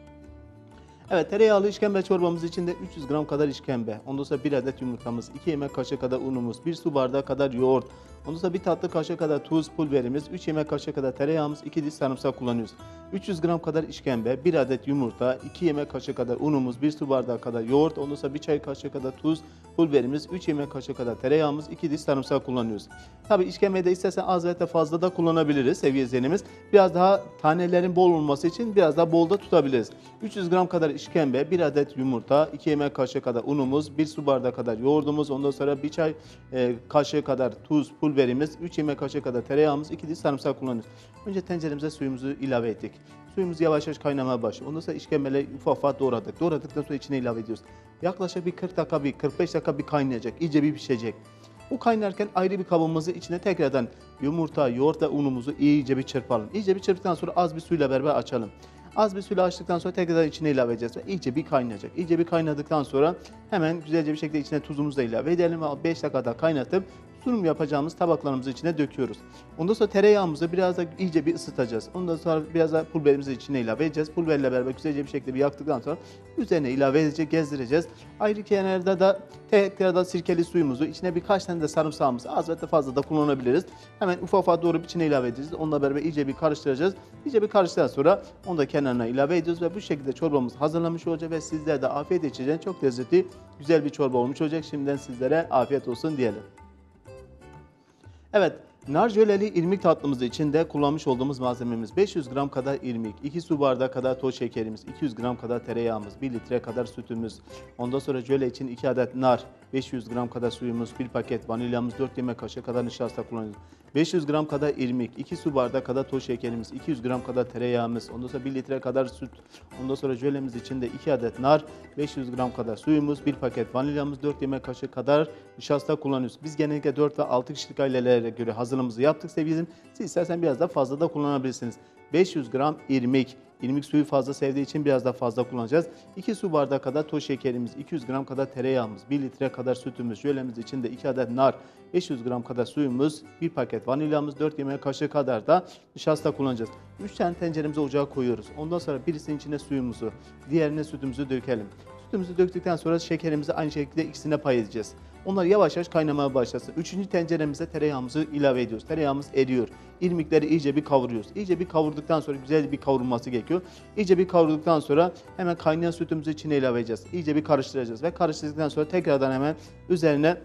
Evet tereyağlı işkembe çorbamız için de 300 gram kadar işkembe. Ondan sonra 1 adet yumurtamız, 2 yemek kaşığı kadar unumuz, 1 su bardağı kadar yoğurt. Ondan sonra 1 tatlı kaşığı kadar tuz, pul verimiz, 3 yemek kaşığı kadar tereyağımız, 2 diş sarımsak kullanıyoruz. 300 gram kadar işkembe, 1 adet yumurta, 2 yemek kaşığı kadar unumuz, 1 su bardağı kadar yoğurt, ondan sonra 1 çay kaşığı kadar tuz, pul verimiz, 3 yemek kaşığı kadar tereyağımız, 2 diş sarımsak kullanıyoruz. Tabi işkembeyi de istersen az veya da fazla da kullanabiliriz sevgili izleyenimiz. Biraz daha tanelerin bol olması için biraz daha bol da tutabiliriz. 300 gram kadar işkembe, 1 adet yumurta, 2 yemek kaşığı kadar unumuz, 1 su bardağı kadar yoğurdumuz, ondan sonra 1 çay e, kaşığı kadar tuz, pul verimiz, 3 yemek kaşığı kadar tereyağımız, 2 diş sarımsak kullanıyoruz. Önce tenceremize suyumuzu ilave ettik. Suyumuz yavaş yavaş kaynamaya başlıyor. Ondan sonra işkembeleri ufak ufak doğradık. Doğradıktan sonra içine ilave ediyoruz. Yaklaşık bir 40 dakika, bir 45 dakika bir kaynayacak. İyice bir pişecek. O kaynarken ayrı bir kabımızı içine tekrardan yumurta, yoğurt ve unumuzu iyice bir çırpalım. İyice bir çırptıktan sonra az bir suyla beraber açalım. Az bir suyla açtıktan sonra tekrardan içine ilave edeceğiz ve iyice bir kaynayacak. İyice bir kaynadıktan sonra hemen güzelce bir şekilde içine tuzumuzu da ilave edelim ve 5 dakika daha kaynatıp sunum yapacağımız tabaklarımızın içine döküyoruz. Ondan sonra tereyağımızı biraz da iyice bir ısıtacağız. Ondan sonra biraz da pul biberimizi içine ilave edeceğiz. Pul biberle beraber güzelce bir şekilde bir yaktıktan sonra üzerine ilave edeceğiz, gezdireceğiz. Ayrı kenarda da tekrardan sirkeli suyumuzu, içine birkaç tane de sarımsağımızı az ve fazla da kullanabiliriz. Hemen ufak ufak doğru içine ilave edeceğiz. Onunla beraber iyice bir karıştıracağız. İyice bir karıştıktan sonra onu da kenarına ilave ediyoruz ve bu şekilde çorbamız hazırlanmış olacak ve sizler de afiyet içeceğiniz çok lezzetli, güzel bir çorba olmuş olacak. Şimdiden sizlere afiyet olsun diyelim. Evet, nar jöleli irmik tatlımız için de kullanmış olduğumuz malzememiz 500 gram kadar irmik, 2 su bardağı kadar toz şekerimiz, 200 gram kadar tereyağımız, 1 litre kadar sütümüz, ondan sonra jöle için 2 adet nar, 500 gram kadar suyumuz, 1 paket vanilyamız, 4 yemek kaşığı kadar nişasta kullanıyoruz. 500 gram kadar irmik, 2 su bardağı kadar toz şekerimiz, 200 gram kadar tereyağımız, ondan sonra 1 litre kadar süt, ondan sonra jölemiz içinde 2 adet nar, 500 gram kadar suyumuz, 1 paket vanilyamız, 4 yemek kaşığı kadar nişasta kullanıyoruz. Biz genellikle 4 ve 6 kişilik ailelere göre hazırlığımızı yaptık sevgilim. Siz istersen biraz daha fazla da kullanabilirsiniz. 500 gram irmik, İrmik suyu fazla sevdiği için biraz daha fazla kullanacağız. 2 su bardağı kadar toz şekerimiz, 200 gram kadar tereyağımız, 1 litre kadar sütümüz, jölemiz içinde 2 adet nar, 500 gram kadar suyumuz, 1 paket vanilyamız, 4 yemek kaşığı kadar da nişasta kullanacağız. 3 tane tenceremizi ocağa koyuyoruz. Ondan sonra birisinin içine suyumuzu, diğerine sütümüzü dökelim. Sütümüzü döktükten sonra şekerimizi aynı şekilde ikisine pay edeceğiz. Onlar yavaş yavaş kaynamaya başlasın. Üçüncü tenceremize tereyağımızı ilave ediyoruz. Tereyağımız eriyor. İrmikleri iyice bir kavuruyoruz. İyice bir kavurduktan sonra güzel bir kavrulması gerekiyor. İyice bir kavurduktan sonra hemen kaynayan sütümüzü içine ilave edeceğiz. İyice bir karıştıracağız ve karıştırdıktan sonra tekrardan hemen üzerine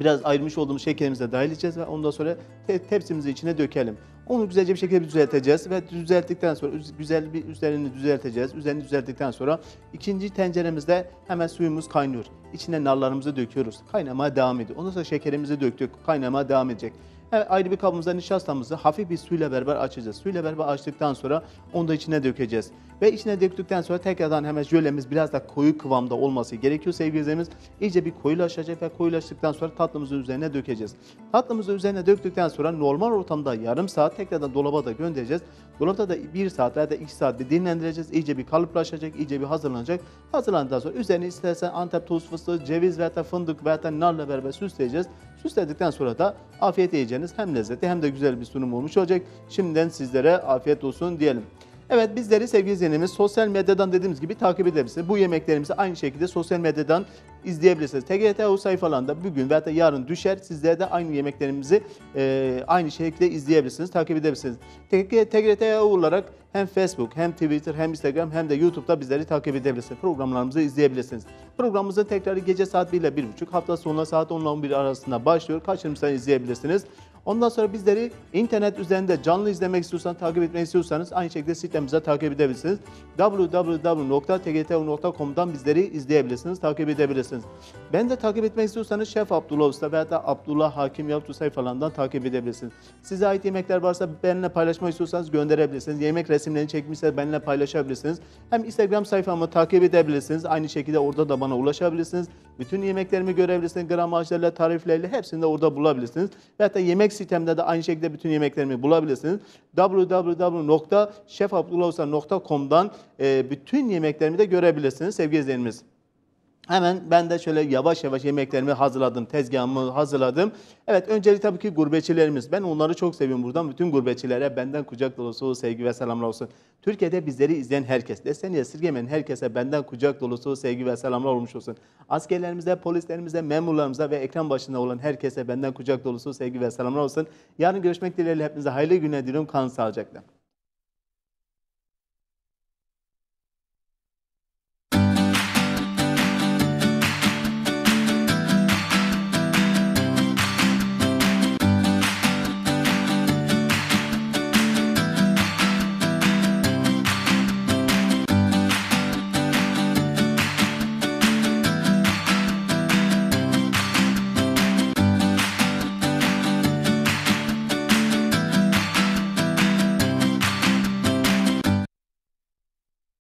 biraz ayırmış olduğumuz şekerimizi de dahil edeceğiz ve ondan sonra te- tepsimizi içine dökelim. Onu güzelce bir şekilde düzelteceğiz ve düzelttikten sonra üz- güzel bir üzerini düzelteceğiz. Üzerini düzelttikten sonra ikinci tenceremizde hemen suyumuz kaynıyor. İçine narlarımızı döküyoruz. Kaynamaya devam ediyor. Ondan sonra şekerimizi döktük. Kaynamaya devam edecek. Evet, ayrı bir kabımıza nişastamızı hafif bir suyla beraber açacağız. Suyla beraber açtıktan sonra onu da içine dökeceğiz. Ve içine döktükten sonra tekrardan hemen jölemiz biraz da koyu kıvamda olması gerekiyor sevgili izleyicilerimiz. İyice bir koyulaşacak ve koyulaştıktan sonra tatlımızı üzerine dökeceğiz. Tatlımızı üzerine döktükten sonra normal ortamda yarım saat tekrardan dolaba da göndereceğiz. Dolapta da 1 saat veya da 2 saat bir dinlendireceğiz. İyice bir kalıplaşacak, iyice bir hazırlanacak. Hazırlandıktan sonra üzerine istersen Antep toz fıstığı, ceviz veya da fındık veya da narla beraber süsleyeceğiz. Süsledikten sonra da afiyet yiyeceğiniz hem lezzetli hem de güzel bir sunum olmuş olacak. Şimdiden sizlere afiyet olsun diyelim. Evet bizleri sevgili izleyenlerimiz sosyal medyadan dediğimiz gibi takip edebilirsiniz. Bu yemeklerimizi aynı şekilde sosyal medyadan izleyebilirsiniz. TGTU sayfalarında bugün veya da yarın düşer. Sizler de aynı yemeklerimizi e, aynı şekilde izleyebilirsiniz, takip edebilirsiniz. TGTU olarak hem Facebook, hem Twitter, hem Instagram, hem de YouTube'da bizleri takip edebilirsiniz. Programlarımızı izleyebilirsiniz. Programımızın tekrarı gece saat 1 ile 1.30, hafta sonu saat 10 ile 11 arasında başlıyor. Kaçırmışsanız izleyebilirsiniz. Ondan sonra bizleri internet üzerinde canlı izlemek istiyorsanız, takip etmek istiyorsanız aynı şekilde sitemize takip edebilirsiniz. www.tgtu.com'dan bizleri izleyebilirsiniz, takip edebilirsiniz. Ben de takip etmek istiyorsanız Şef Abdullah Usta veya da Abdullah Hakim Yavru sayfalarından takip edebilirsiniz. Size ait yemekler varsa benimle paylaşmak istiyorsanız gönderebilirsiniz. Yemek resimlerini çekmişse benimle paylaşabilirsiniz. Hem Instagram sayfamı takip edebilirsiniz. Aynı şekilde orada da bana ulaşabilirsiniz. Bütün yemeklerimi görebilirsiniz. Gramajlarla, tariflerle hepsini de orada bulabilirsiniz. Veyahut da yemek sitemde de aynı şekilde bütün yemeklerimi bulabilirsiniz. www.şefabdullahustan.com'dan e, bütün yemeklerimi de görebilirsiniz sevgili izleyenimiz. Hemen ben de şöyle yavaş yavaş yemeklerimi hazırladım, tezgahımı hazırladım. Evet öncelik tabii ki gurbetçilerimiz. Ben onları çok seviyorum buradan. Bütün gurbetçilere benden kucak dolusu sevgi ve selamlar olsun. Türkiye'de bizleri izleyen herkes, desteğini esirgemeyen herkese benden kucak dolusu sevgi ve selamlar olmuş olsun. Askerlerimize, polislerimize, memurlarımıza ve ekran başında olan herkese benden kucak dolusu sevgi ve selamlar olsun. Yarın görüşmek dileğiyle hepinize hayırlı günler diliyorum. Kalın sağlıcakla.